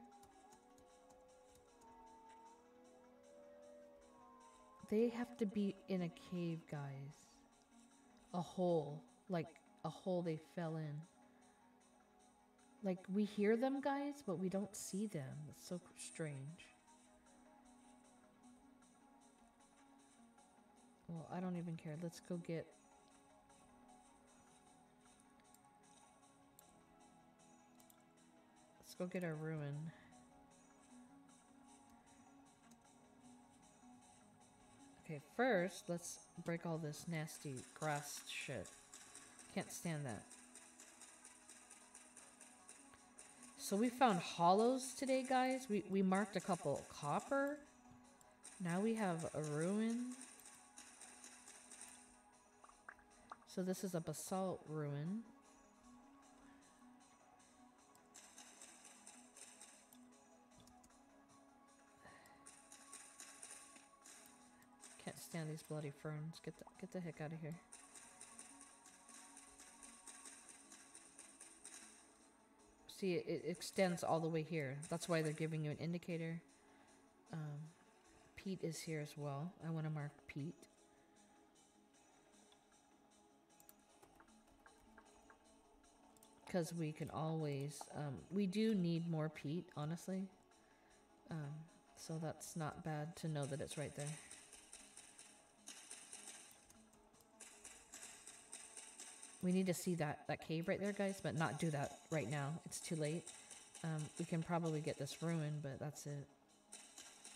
They have to be in a cave, guys. A hole. Like a hole they fell in. Like we hear them, guys, but we don't see them. It's so strange. Well, I don't even care. Let's go get. Let's go get our ruin. Okay, first, let's break all this nasty grass shit. Can't stand that. So we found hollows today, guys. We, we marked a couple copper. Now we have a ruin. So this is a basalt ruin. Stand these bloody ferns. Get the, get the heck out of here. See, it, it extends all the way here. That's why they're giving you an indicator. Um, peat is here as well. I want to mark peat. Because we can always, um, we do need more peat, honestly. Um, so that's not bad to know that it's right there. We need to see that, that cave right there, guys, but not do that right now. It's too late. Um, we can probably get this ruin, but that's it.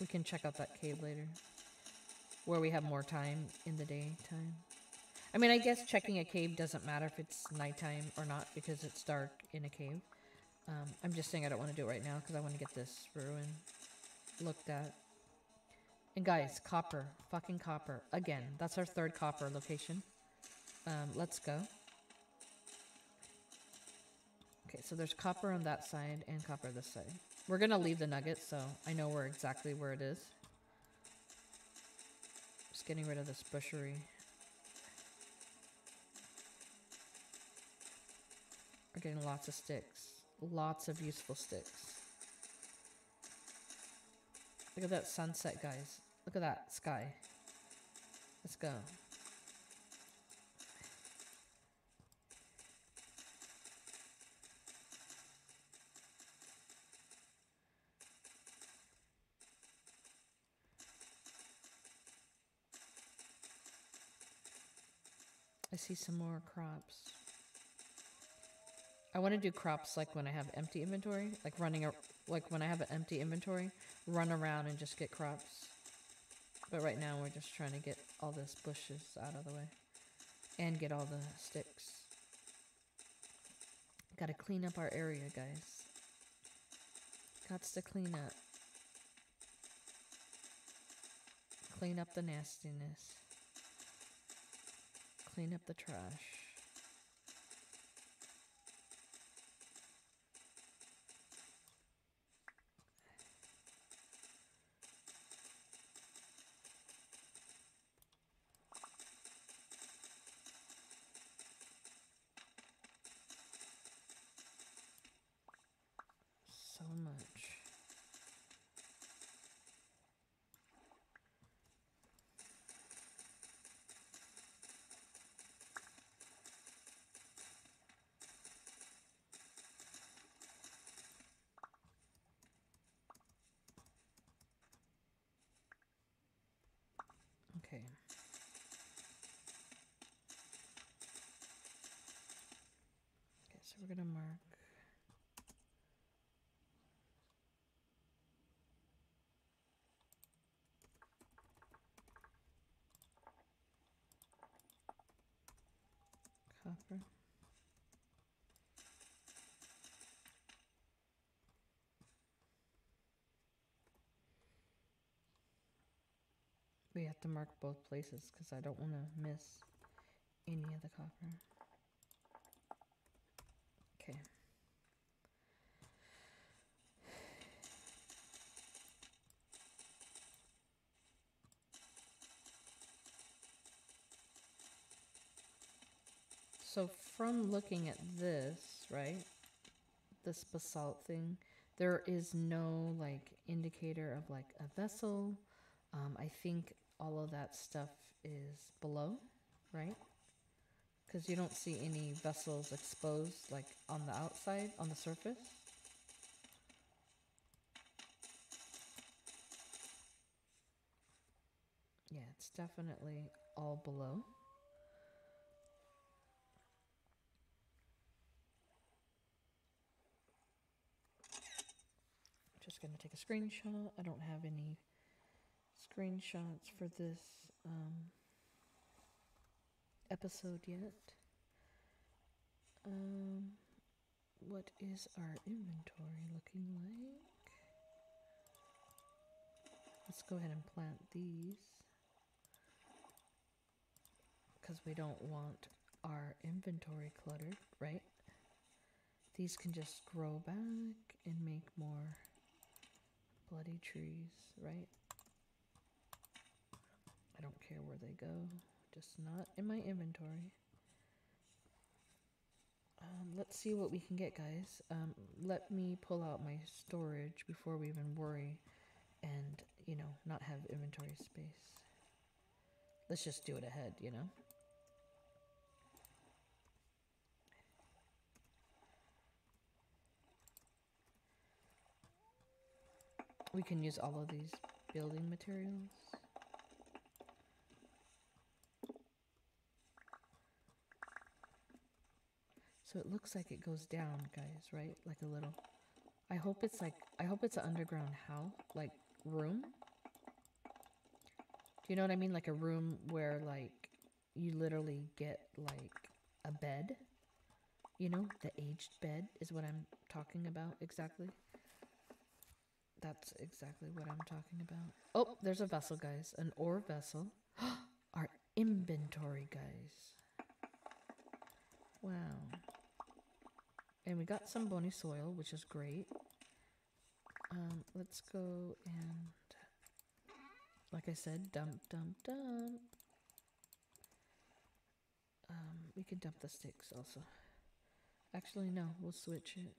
We can check out that cave later. Where we have more time in the daytime. I mean, I guess checking a cave doesn't matter if it's nighttime or not because it's dark in a cave. Um, I'm just saying I don't want to do it right now because I want to get this ruin looked at. And guys, copper. Fucking copper. Again, that's our third copper location. Um, let's go. Okay, so there's copper on that side and copper this side. We're to leave the nuggets, so I know where exactly where it is. Just getting rid of this bushery. We're getting lots of sticks. Lots of useful sticks. Look at that sunset, guys. Look at that sky. Let's go. I see some more crops. I want to do crops like when I have empty inventory, like running, a, like when I have an empty inventory, run around and just get crops. But right now we're just trying to get all this bushes out of the way and get all the sticks. Got to clean up our area, guys. Got to clean up. Clean up the nastiness. Clean up the trash. we're gonna mark. Copper. We have to mark both places because I don't want to miss any of the copper. Okay. So from looking at this, right? This basalt thing, there is no like indicator of like a vessel. Um, I think all of that stuff is below, right? Because you don't see any vessels exposed like on the outside, on the surface. Yeah, it's definitely all below. Just gonna take a screenshot. I don't have any screenshots for this um, episode yet. Um, what is our inventory looking like? Let's go ahead and plant these because we don't want our inventory cluttered, right? These can just grow back and make more bloody trees, right? I don't care where they go, just not in my inventory. Um, let's see what we can get, guys. Um, let me pull out my storage before we even worry and, you know, not have inventory space. Let's just do it ahead, you know? We can use all of these building materials. So it looks like it goes down, guys, right? Like a little. I hope it's like, I hope it's an underground house, like room. Do you know what I mean? Like a room where like you literally get like a bed. You know, the aged bed is what I'm talking about exactly. That's exactly what I'm talking about. Oh, there's a vessel, guys. An ore vessel. Our inventory, guys. Wow. And we got some bony soil, which is great. Um, let's go and, like I said, dump, dump, dump. Um, we can dump the sticks also. Actually, no, we'll switch it.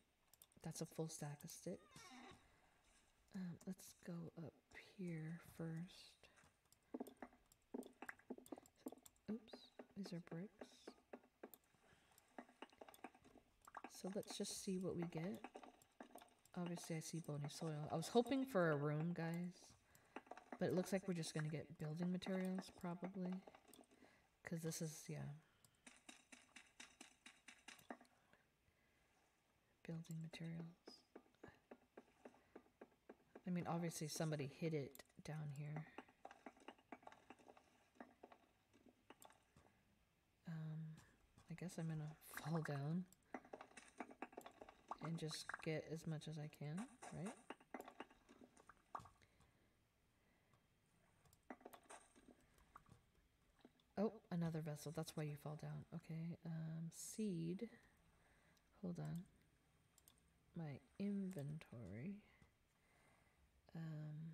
That's a full stack of sticks. Um, let's go up here first. Oops, these are bricks. So let's just see what we get. Obviously, I see bony soil. I was hoping for a room, guys. But it looks like we're just going to get building materials, probably. Because this is, yeah. Building materials. I mean, obviously somebody hid it down here. Um, I guess I'm gonna fall down and just get as much as I can, right? Oh, another vessel. That's why you fall down. Okay, um, seed. Hold on. My inventory. Um,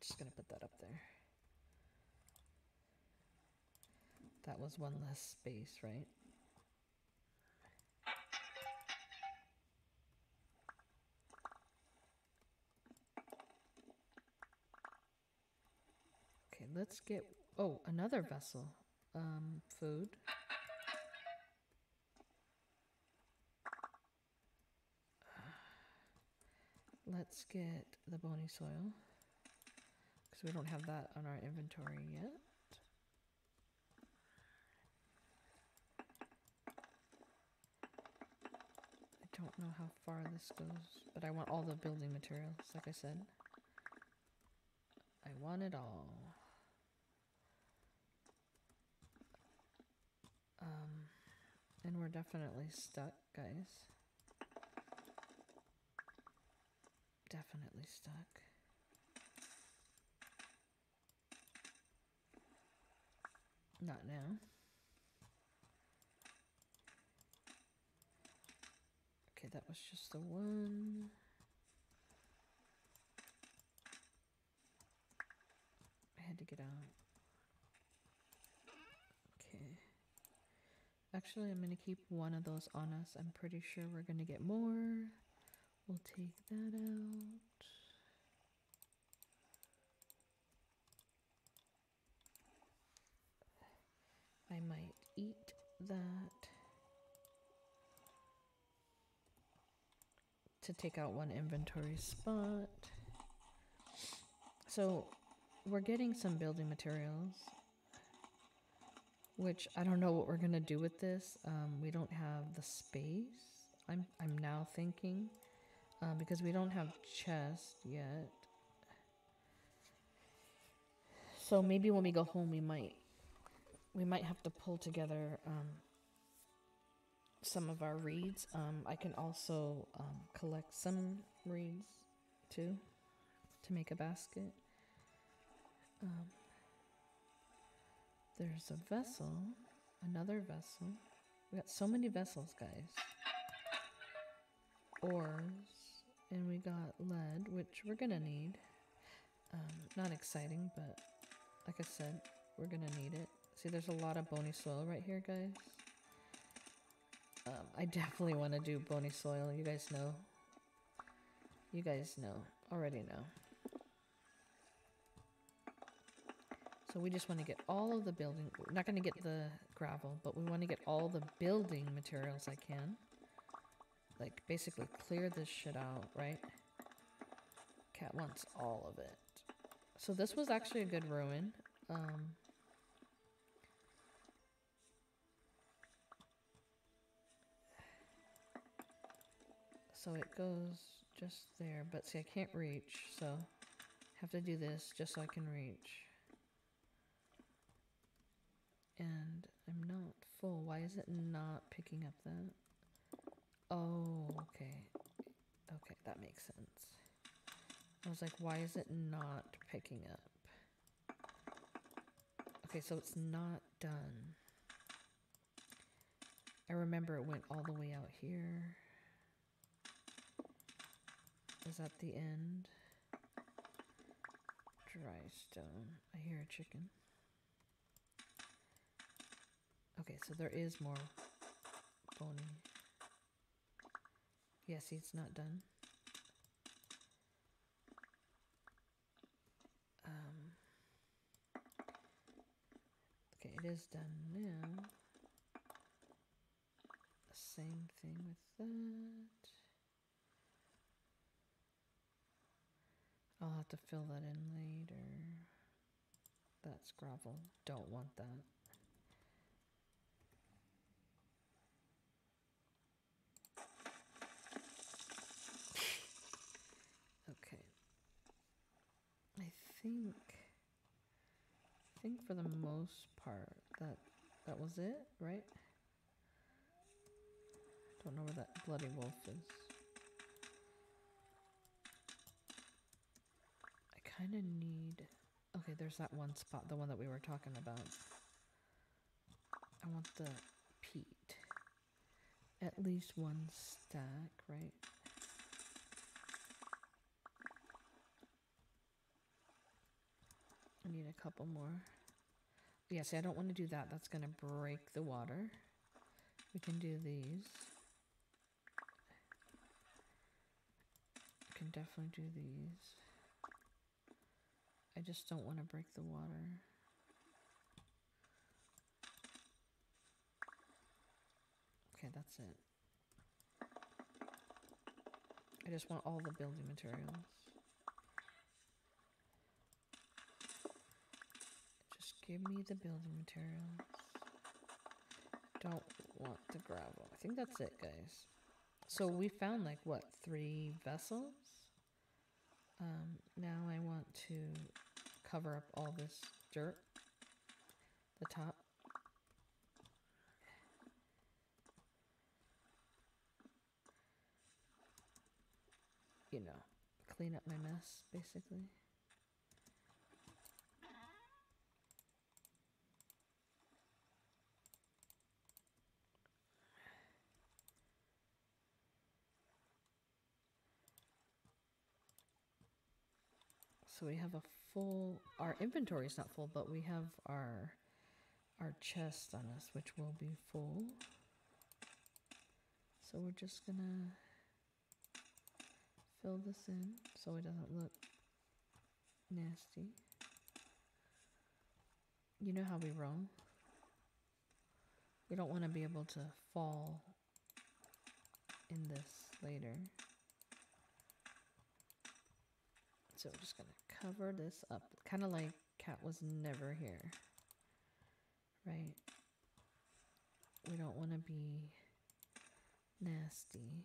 just gonna put that up there. That was one less space, right? Okay, let's get, oh, another vessel. Um, food. Let's get the bony soil. Because we don't have that on our inventory yet. Don't know how far this goes, but I want all the building materials, like I said. I want it all. Um, and we're definitely stuck, guys. Definitely stuck. Not now. Okay, that was just the one. I had to get out. Okay. Actually, I'm going to keep one of those on us. I'm pretty sure we're going to get more. We'll take that out. I might eat that to take out one inventory spot. So we're getting some building materials, which I don't know what we're gonna do with this. Um, we don't have the space. I'm I'm now thinking uh, because we don't have chest yet. So maybe when we go home, we might we might have to pull together um, some of our reeds. Um, I can also um, collect some reeds too to make a basket. Um, there's a vessel, another vessel. We got so many vessels, guys. Ores, and we got lead, which we're gonna need. Um, not exciting, but like I said, we're gonna need it. See, there's a lot of bony soil right here, guys. Um, I definitely want to do bony soil. You guys know. You guys know. Already know. So we just want to get all of the building. We're not going to get the gravel, but we want to get all the building materials I can. Like, basically clear this shit out, right? Kat wants all of it. So this was actually a good ruin. Um, so it goes just there, but see I can't reach, so I have to do this just so I can reach. And I'm not full. Why is it not picking up that? Oh, okay. Okay, that makes sense. I was like, why is it not picking up? Okay, so it's not done. I remember it went all the way out here. Is that the end? Dry stone. I hear a chicken. Okay, so there is more bony. See, it's not done. Um, okay, it is done now. Same thing with that. I'll have to fill that in later. That's gravel. Don't want that. Okay. I think I think for the most part that that was it, right? Don't know where that bloody wolf is. I kind of need. Okay, there's that one spot, the one that we were talking about. I want the peat. At least one stack, right? I need a couple more. Yeah, see, I don't want to do that. That's going to break the water. We can do these. I can definitely do these. I just don't want to break the water. Okay, that's it. I just want all the building materials. Just give me the building materials. Don't want the gravel. I think that's it, guys. So we found like what three vessels. Um, now I want to cover up all this dirt. The top. You know, clean up my mess, basically. So we have a full. Our inventory is not full, but we have our our chest on us, which will be full. So we're just gonna fill this in so it doesn't look nasty. You know how we roam. We don't want to be able to fall in this later. So we're just gonna cover this up. Kind of like Kat was never here. Right? We don't want to be nasty.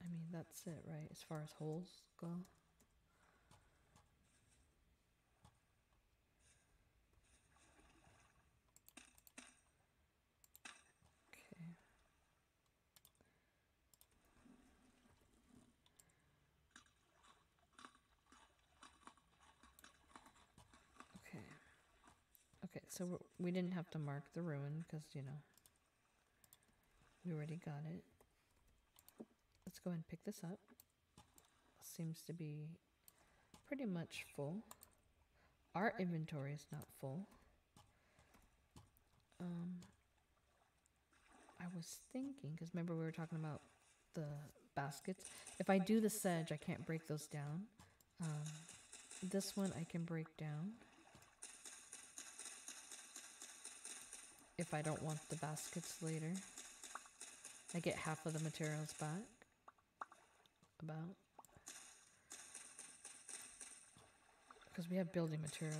I mean, that's it, right? As far as holes go. Okay. Okay. Okay, so we didn't have to mark the ruin because, you know, we already got it. Let's go and pick this up. Seems to be pretty much full. Our inventory is not full. Um, I was thinking, because remember we were talking about the baskets. If I do the sedge, I can't break those down. Um, this one I can break down. If I don't want the baskets later. I get half of the materials back. About. Because we have building materials.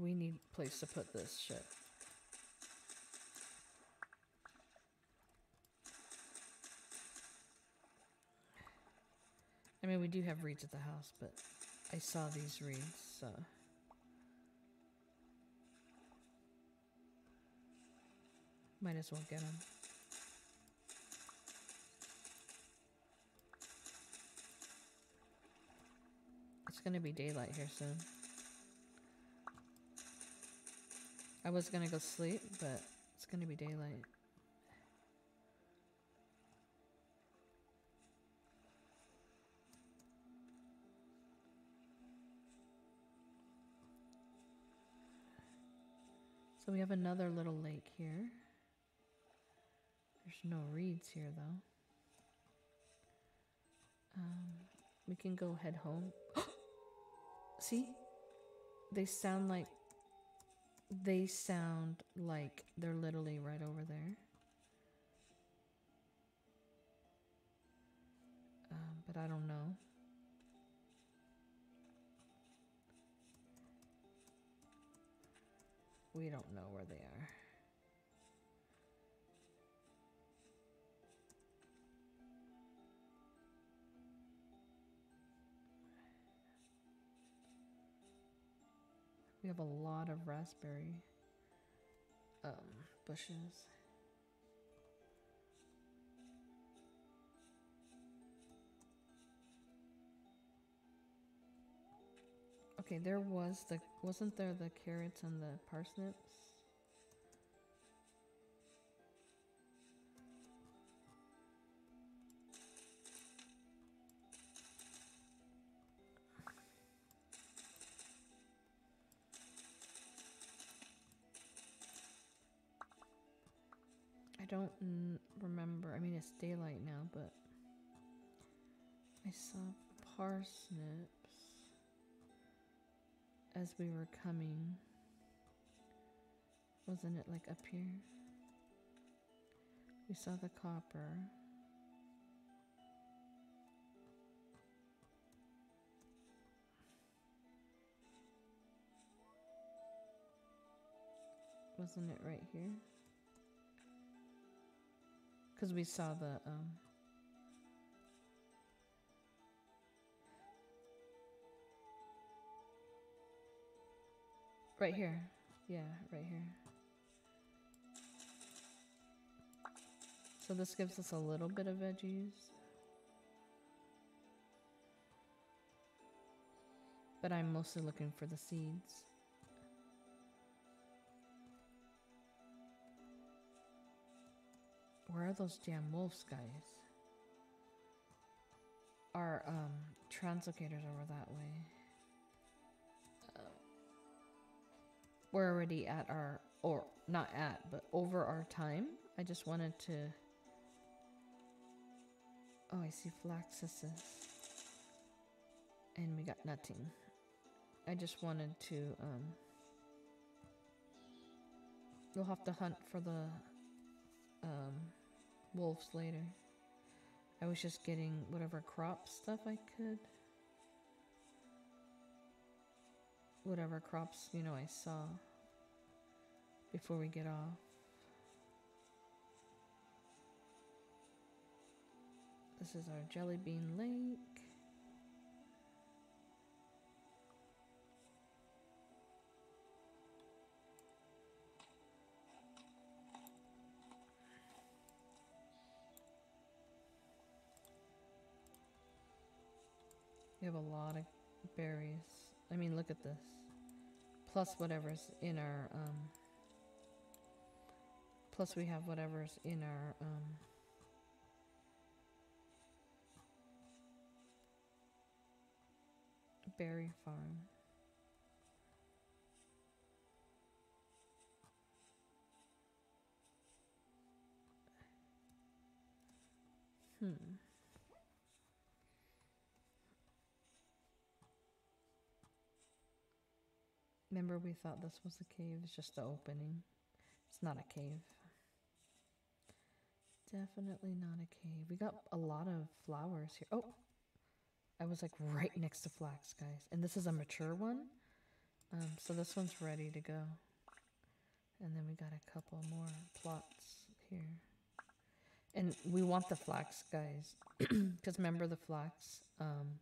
We need a place to put this shit. I mean, we do have reeds at the house, but I saw these reeds, so. Might as well get them. It's gonna be daylight here soon. I was gonna go sleep, but it's gonna be daylight. So we have another little lake here. There's no reeds here though. Um, we can go head home. See? They sound like they sound like they're literally right over there. Um, but I don't know. We don't know where they We have a lot of raspberry um, bushes. Okay, there was the wasn't there the carrots and the parsnips? Daylight now, but I saw parsnips. as we were coming. Wasn't it like up here? We saw the copper. Wasn't it right here? Because we saw the um, Right here. Yeah, right here. So this gives us a little bit of veggies. But I'm mostly looking for the seeds. Where are those damn wolves, guys? Our um, translocators over that way. Uh, we're already at our, or not at, but over our time. I just wanted to. Oh, I see flaxuses. And we got nothing. I just wanted to. Um, we'll have to hunt for the um, wolves later. I was just getting whatever crop stuff I could. Whatever crops, you know, I saw before we get off. This is our Jelly Bean Lake. We have a lot of berries. I mean, look at this. Plus whatever's in our, um, plus we have whatever's in our, um, berry farm. Hmm. Remember, we thought this was a cave. It's just the opening. It's not a cave. Definitely not a cave. We got a lot of flowers here. Oh, I was like right next to flax, guys. And this is a mature one. Um, so this one's ready to go. And then we got a couple more plots here. And we want the flax, guys. Because remember the flax? Um,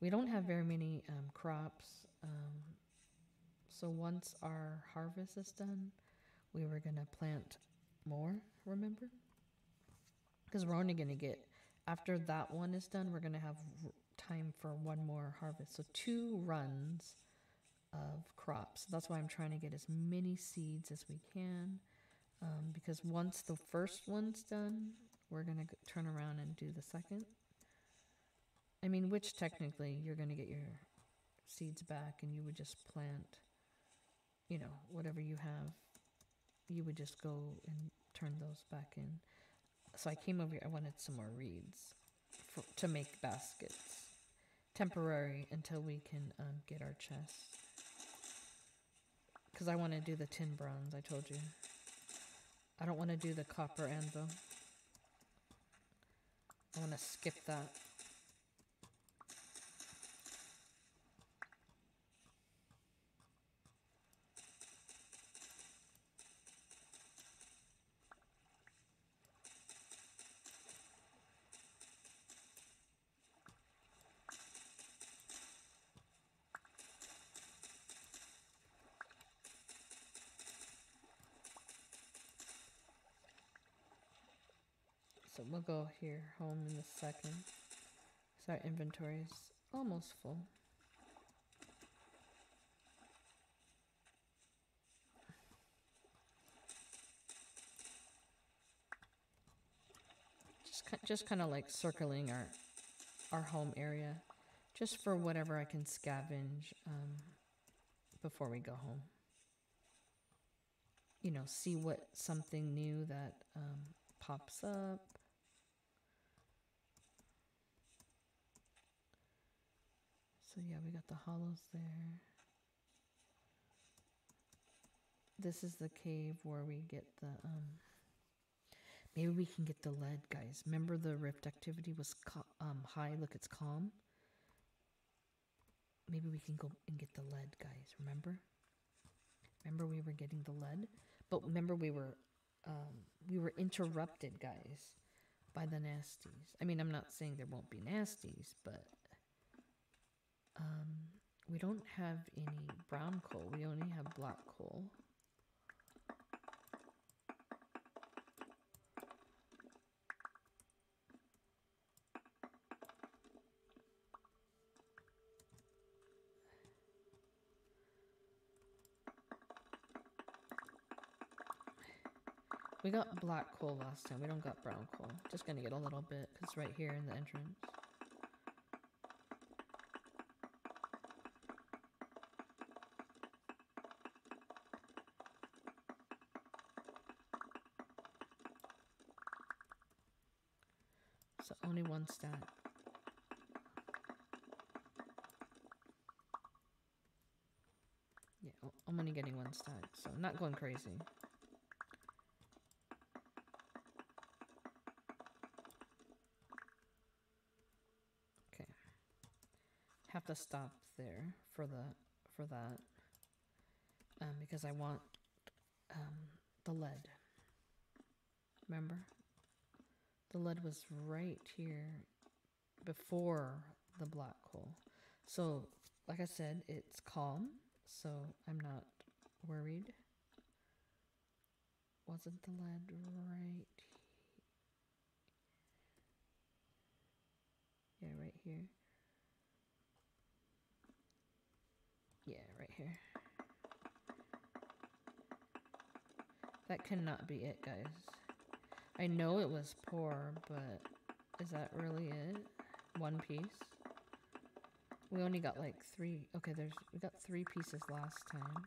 we don't have very many um, crops. So once our harvest is done, we were going to plant more, remember? Because we're only going to get, after that one is done, we're going to have time for one more harvest. So two runs of crops. That's why I'm trying to get as many seeds as we can. Um, because once the first one's done, we're going to turn around and do the second. I mean, which technically you're going to get your seeds back and you would just plant, you know, whatever you have. You would just go and turn those back in. So I came over here, I wanted some more reeds for, to make baskets. Temporary until we can um, get our chest. Because I want to do the tin bronze, I told you. I don't want to do the copper anvil. I want to skip that. So we'll go here, home in a second. So our inventory is almost full. Just, just kind of like circling our, our home area, just for whatever I can scavenge um, before we go home. You know, see what something new that um, pops up. So yeah, we got the hollows there. this is the cave where we get the um. Maybe we can get the lead, guys. Remember the rift activity was um high. Look, it's calm. Maybe we can go and get the lead, guys. Remember? Remember we were getting the lead, but remember we were um we were interrupted, guys, by the nasties. I mean, I'm not saying there won't be nasties, but um we don't have any brown coal. We only have black coal. We got black coal last time. We don't got brown coal. Just gonna get a little bit because right here in the entrance. So not going crazy. Okay. Have to stop there for the for that. Um, because I want um the lead. Remember? The lead was right here before the black hole. So, like I said, it's calm, so I'm not worried. Wasn't the lead right? Yeah, right here. Yeah, right here. That cannot be it, guys. I know it was poor, but is that really it? One piece? We only got like three. Okay, there's we got three pieces last time.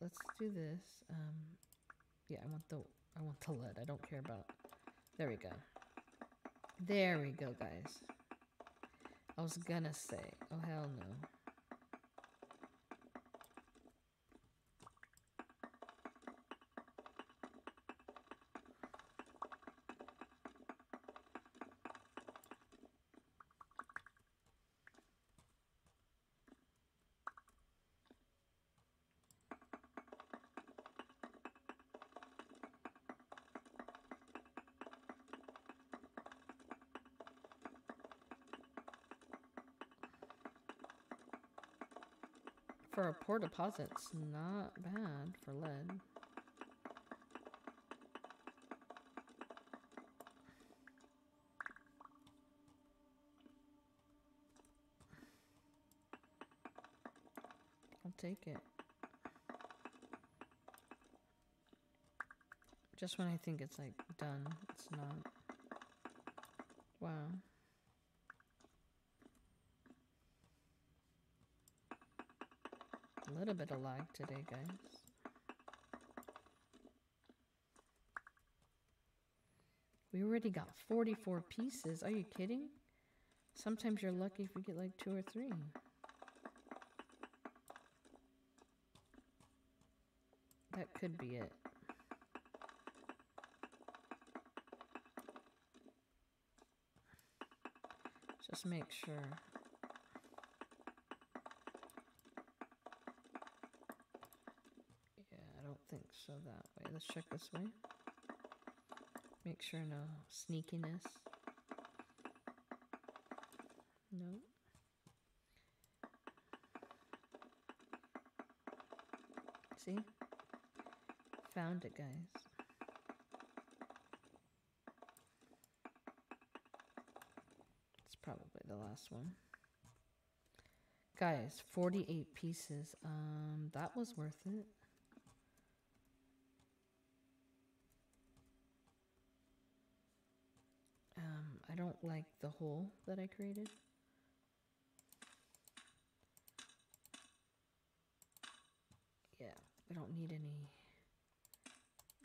Let's do this. Um, yeah, I want the I want the lead. I don't care about. There we go. There we go, guys. I was gonna say, oh hell no. For a poor deposit, it's not bad for lead. I'll take it. Just when I think it's like done, it's not. Wow. A little bit of lag today, guys. We already got 44 pieces. Are you kidding? Sometimes you're lucky if you get like two or three. That could be it. Just make sure. Yeah, I don't think that way. Let's check this way. Make sure no sneakiness. No. See? Found it, guys. It's probably the last one. Guys, 48 pieces. Um, that was worth it. Um, I don't like the hole that I created. Yeah, we don't need any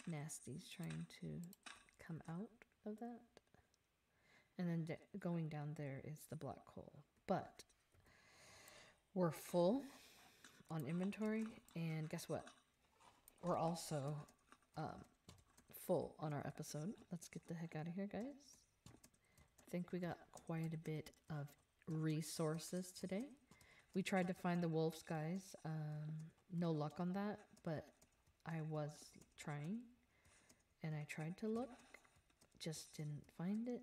nasties trying to come out of that. And then going down there is the black hole. But we're full. on inventory, and guess what? We're also um, full on our episode. Let's get the heck out of here, guys. Think we got quite a bit of resources today. We tried to find the wolves, guys. Um, no luck on that, but I was trying, and I tried to look, just didn't find it.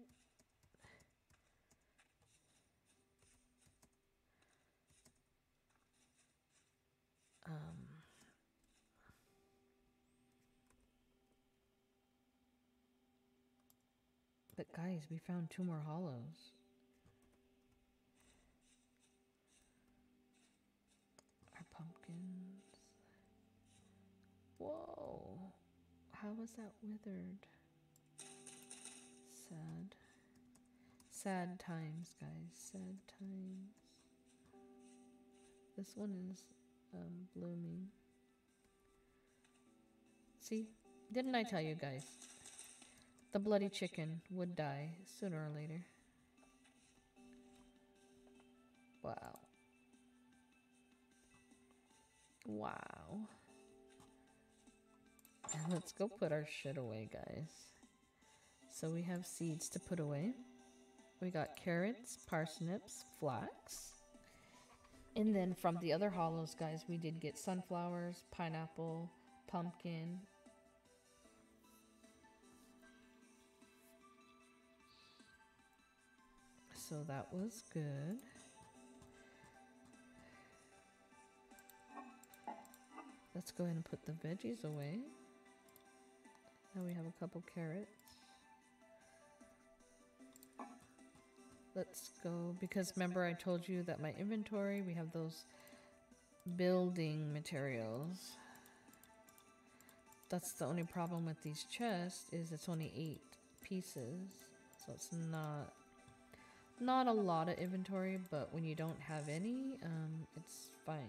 But guys, we found two more hollows. Our pumpkins. Whoa. How was that withered? Sad. Sad times, guys. Sad times. This one is um, blooming. See? Didn't I tell you guys? The bloody chicken would die sooner or later. Wow. Wow. Let's go put our shit away, guys. So we have seeds to put away. We got carrots, parsnips, flax. And then from the other hollows, guys, we did get sunflowers, pineapple, pumpkin. So that was good. Let's go ahead and put the veggies away. Now we have a couple carrots. Let's go, because remember I told you that my inventory, we have those building materials. That's the only problem with these chests, is it's only eight pieces. So it's not, not a lot of inventory, but when you don't have any, um, it's fine.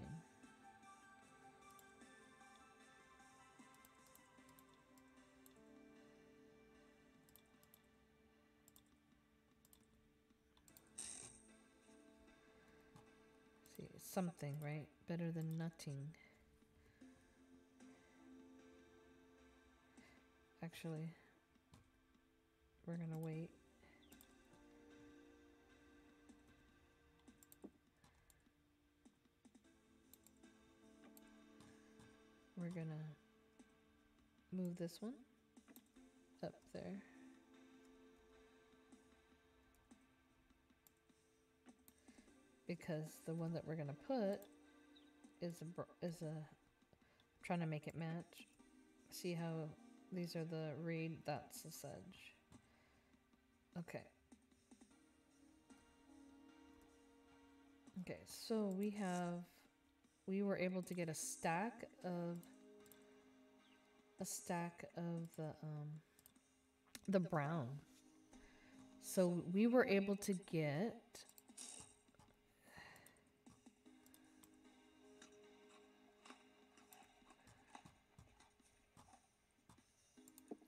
See, something, right? Better than nothing. Actually, we're gonna wait. We're gonna move this one up there. because the one that we're gonna put is a is a trying to make it match. See how these are the reed. That's the sedge. Okay. Okay, so we have we were able to get a stack of a stack of the um the brown. So we were able to get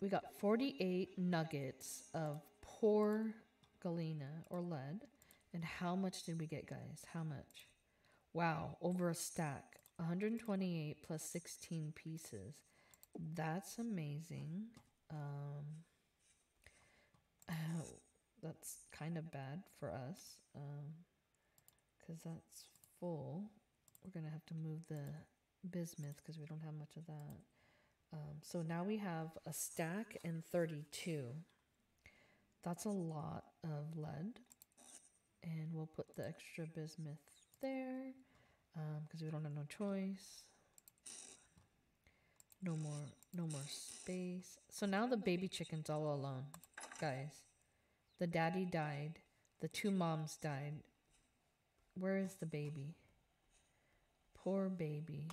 we got 48 nuggets of poor galena or lead. And how much did we get, guys? How much? Wow, over a stack. 128 plus 16 pieces. That's amazing. Um, that's kind of bad for us because that's full. We're going to have to move the bismuth because we don't have much of that. Um, so now we have a stack and 32. That's a lot of lead. And we'll put the extra bismuth there because um, we don't have no choice. No more, no more space. So now the baby chicken's all alone, guys. The daddy died. The two moms died. Where is the baby? Poor baby.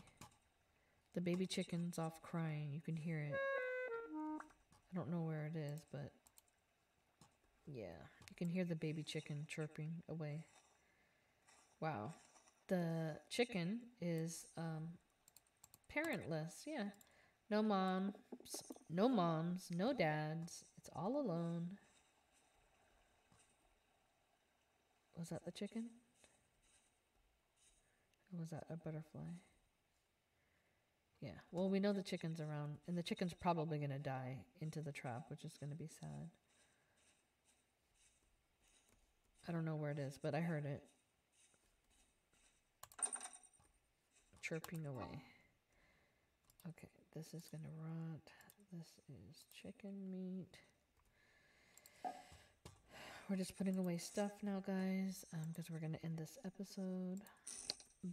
The baby chicken's off crying. You can hear it. I don't know where it is, but yeah, you can hear the baby chicken chirping away. Wow. The chicken is um, parentless. Yeah. No moms, no moms, no dads. It's all alone. Was that the chicken? Or was that a butterfly? Yeah. Well, we know the chicken's around, and the chicken's probably going to die into the trap, which is going to be sad. I don't know where it is, but I heard it chirping away. Okay, this is going to rot. This is chicken meat. We're just putting away stuff now, guys, because um, we're going to end this episode.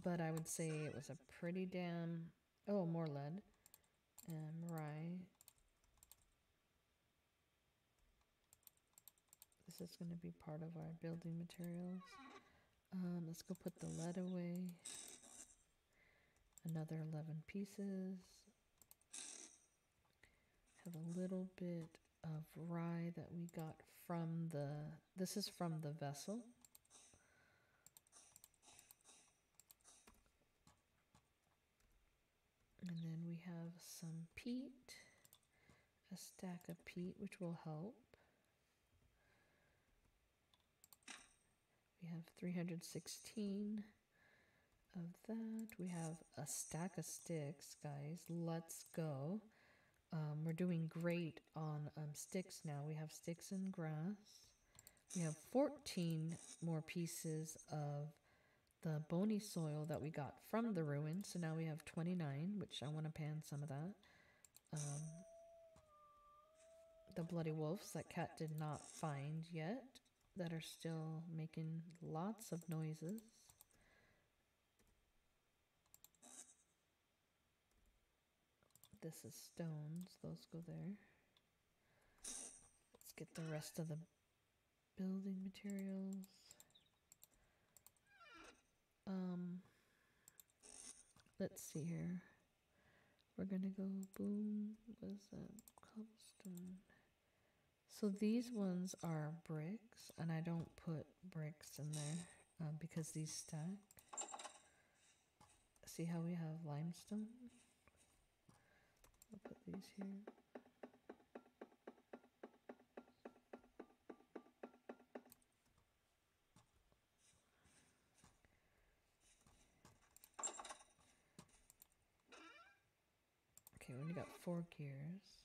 But I would say it was a pretty damn Oh, more lead. Um, rye. This is going to be part of our building materials. Um, let's go put the lead away. Another 11 pieces. Have a little bit of rye that we got from the, this is from the vessel. And then we have some peat, a stack of peat, which will help. We have 316 of that. We have a stack of sticks, guys. Let's go. Um, we're doing great on um, sticks now. We have sticks and grass. We have 14 more pieces of the bony soil that we got from the ruin. So now we have 29, which I want to pan some of that. Um, the bloody wolves that Kat did not find yet that are still making lots of noises. This is stones, those go there. Let's get the rest of the building materials. Um, let's see here. We're gonna go boom. What is that? Cobblestone. So these ones are bricks, and I don't put bricks in there um, because these stack. See how we have limestone? I'll put these here. Okay, we only got four gears.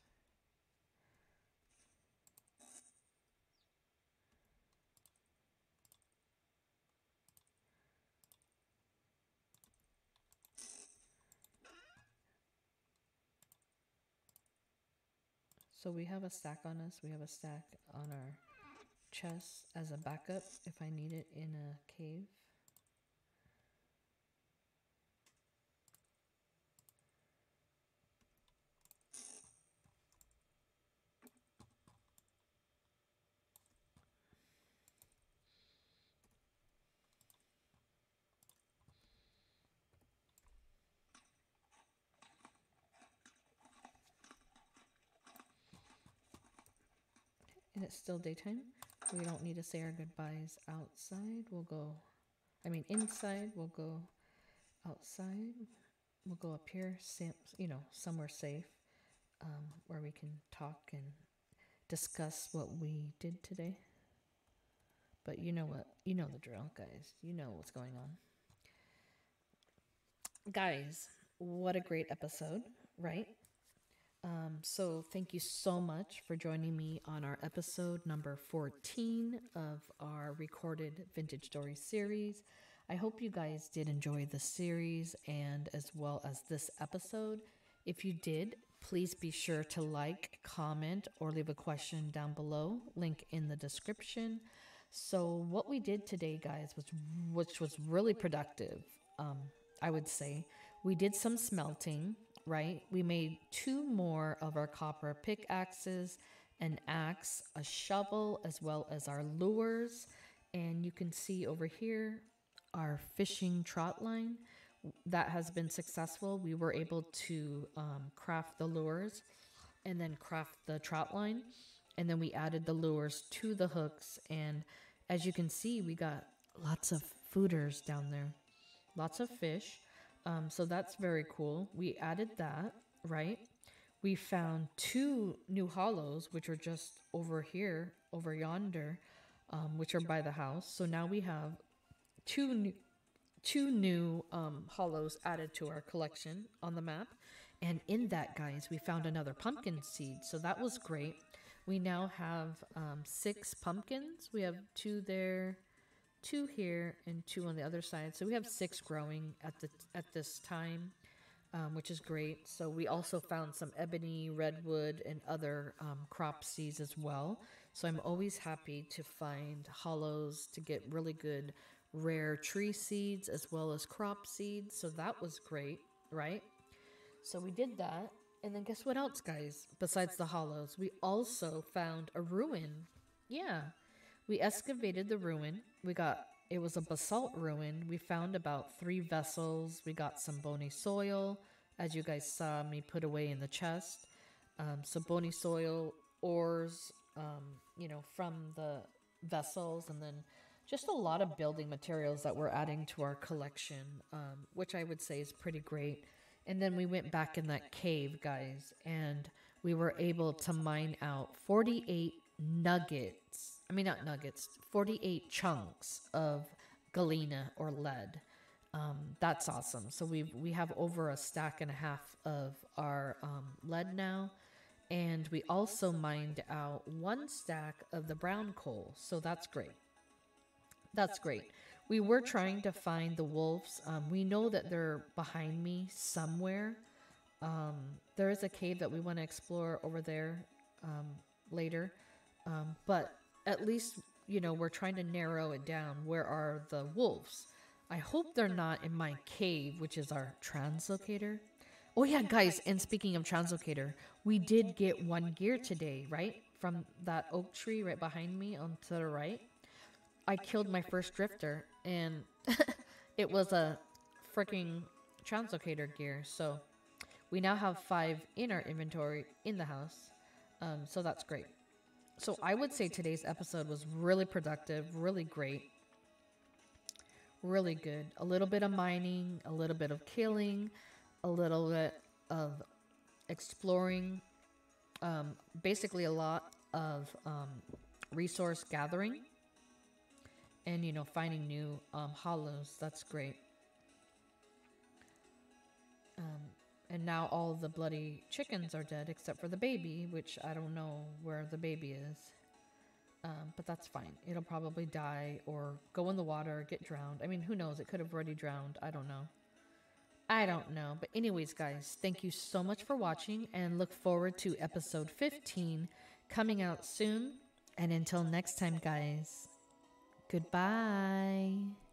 So we have a stack on us. We have a stack on our chest as a backup if I need it in a cave. It's still daytime. We don't need to say our goodbyes outside. We'll go, I mean, inside. We'll go outside. We'll go up here, you know, somewhere safe um, where we can talk and discuss what we did today. But you know what? You know the drill, guys. You know what's going on. Guys, what a great episode, right? Um, so, thank you so much for joining me on our episode number 14 of our recorded vintage story series. I hope you guys did enjoy the series and as well as this episode. If you did, please be sure to like, comment, or leave a question down below, link in the description. So, what we did today, guys, was which was really productive, um, I would say. We did some smelting right? We made two more of our copper pickaxes, an axe, a shovel, as well as our lures. And you can see over here our fishing trot line that has been successful. We were able to um, craft the lures and then craft the trot line. And then we added the lures to the hooks. And as you can see, we got lots of fooders down there, lots of fish. Um, so that's very cool. We added that, right? We found two new hollows, which are just over here, over yonder, um, which are by the house. So now we have two new, two new um, hollows added to our collection on the map. And in that, guys, we found another pumpkin seed. So that was great. We now have um, six pumpkins. We have two there, two here, and two on the other side. So we have six growing at the at this time, um, which is great. So we also found some ebony, redwood, and other um, crop seeds as well. So I'm always happy to find hollows to get really good rare tree seeds as well as crop seeds. So that was great, right? So we did that. And then guess what else, guys? Besides the hollows, we also found a ruin. Yeah. We excavated the ruin. We got, it was a basalt ruin. We found about three vessels. We got some bony soil, as you guys saw me put away in the chest. Um, some bony soil, ores, um, you know, from the vessels, and then just a lot of building materials that we're adding to our collection, um, which I would say is pretty great. And then we went back in that cave, guys, and we were able to mine out 48 nuggets. I mean, not nuggets, 48 chunks of galena or lead. Um, that's awesome. So we we have over a stack and a half of our um, lead now, and we also mined out one stack of the brown coal. So that's great. That's great. We were trying to find the wolves. Um, we know that they're behind me somewhere. Um, there is a cave that we want to explore over there um, later. Um, but at least, you know, we're trying to narrow it down. Where are the wolves? I hope they're not in my cave, which is our translocator. Oh, yeah, guys. And speaking of translocator, we did get one gear today, right? From that oak tree right behind me on to the right. I killed my first drifter, and it was a freaking translocator gear. So we now have five in our inventory in the house. Um, so that's great. So I would say today's episode was really productive, really great, really good. A little bit of mining, a little bit of killing, a little bit of exploring, um, basically a lot of um, resource gathering and you know finding new um, hollows. That's great. Um, and now all the bloody chickens are dead except for the baby, which I don't know where the baby is. Um, but that's fine. It'll probably die or go in the water, get drowned. I mean, who knows? It could have already drowned. I don't know. I don't know. But, anyways, guys, thank you so much for watching and look forward to episode 15 coming out soon. And until next time, guys. Goodbye.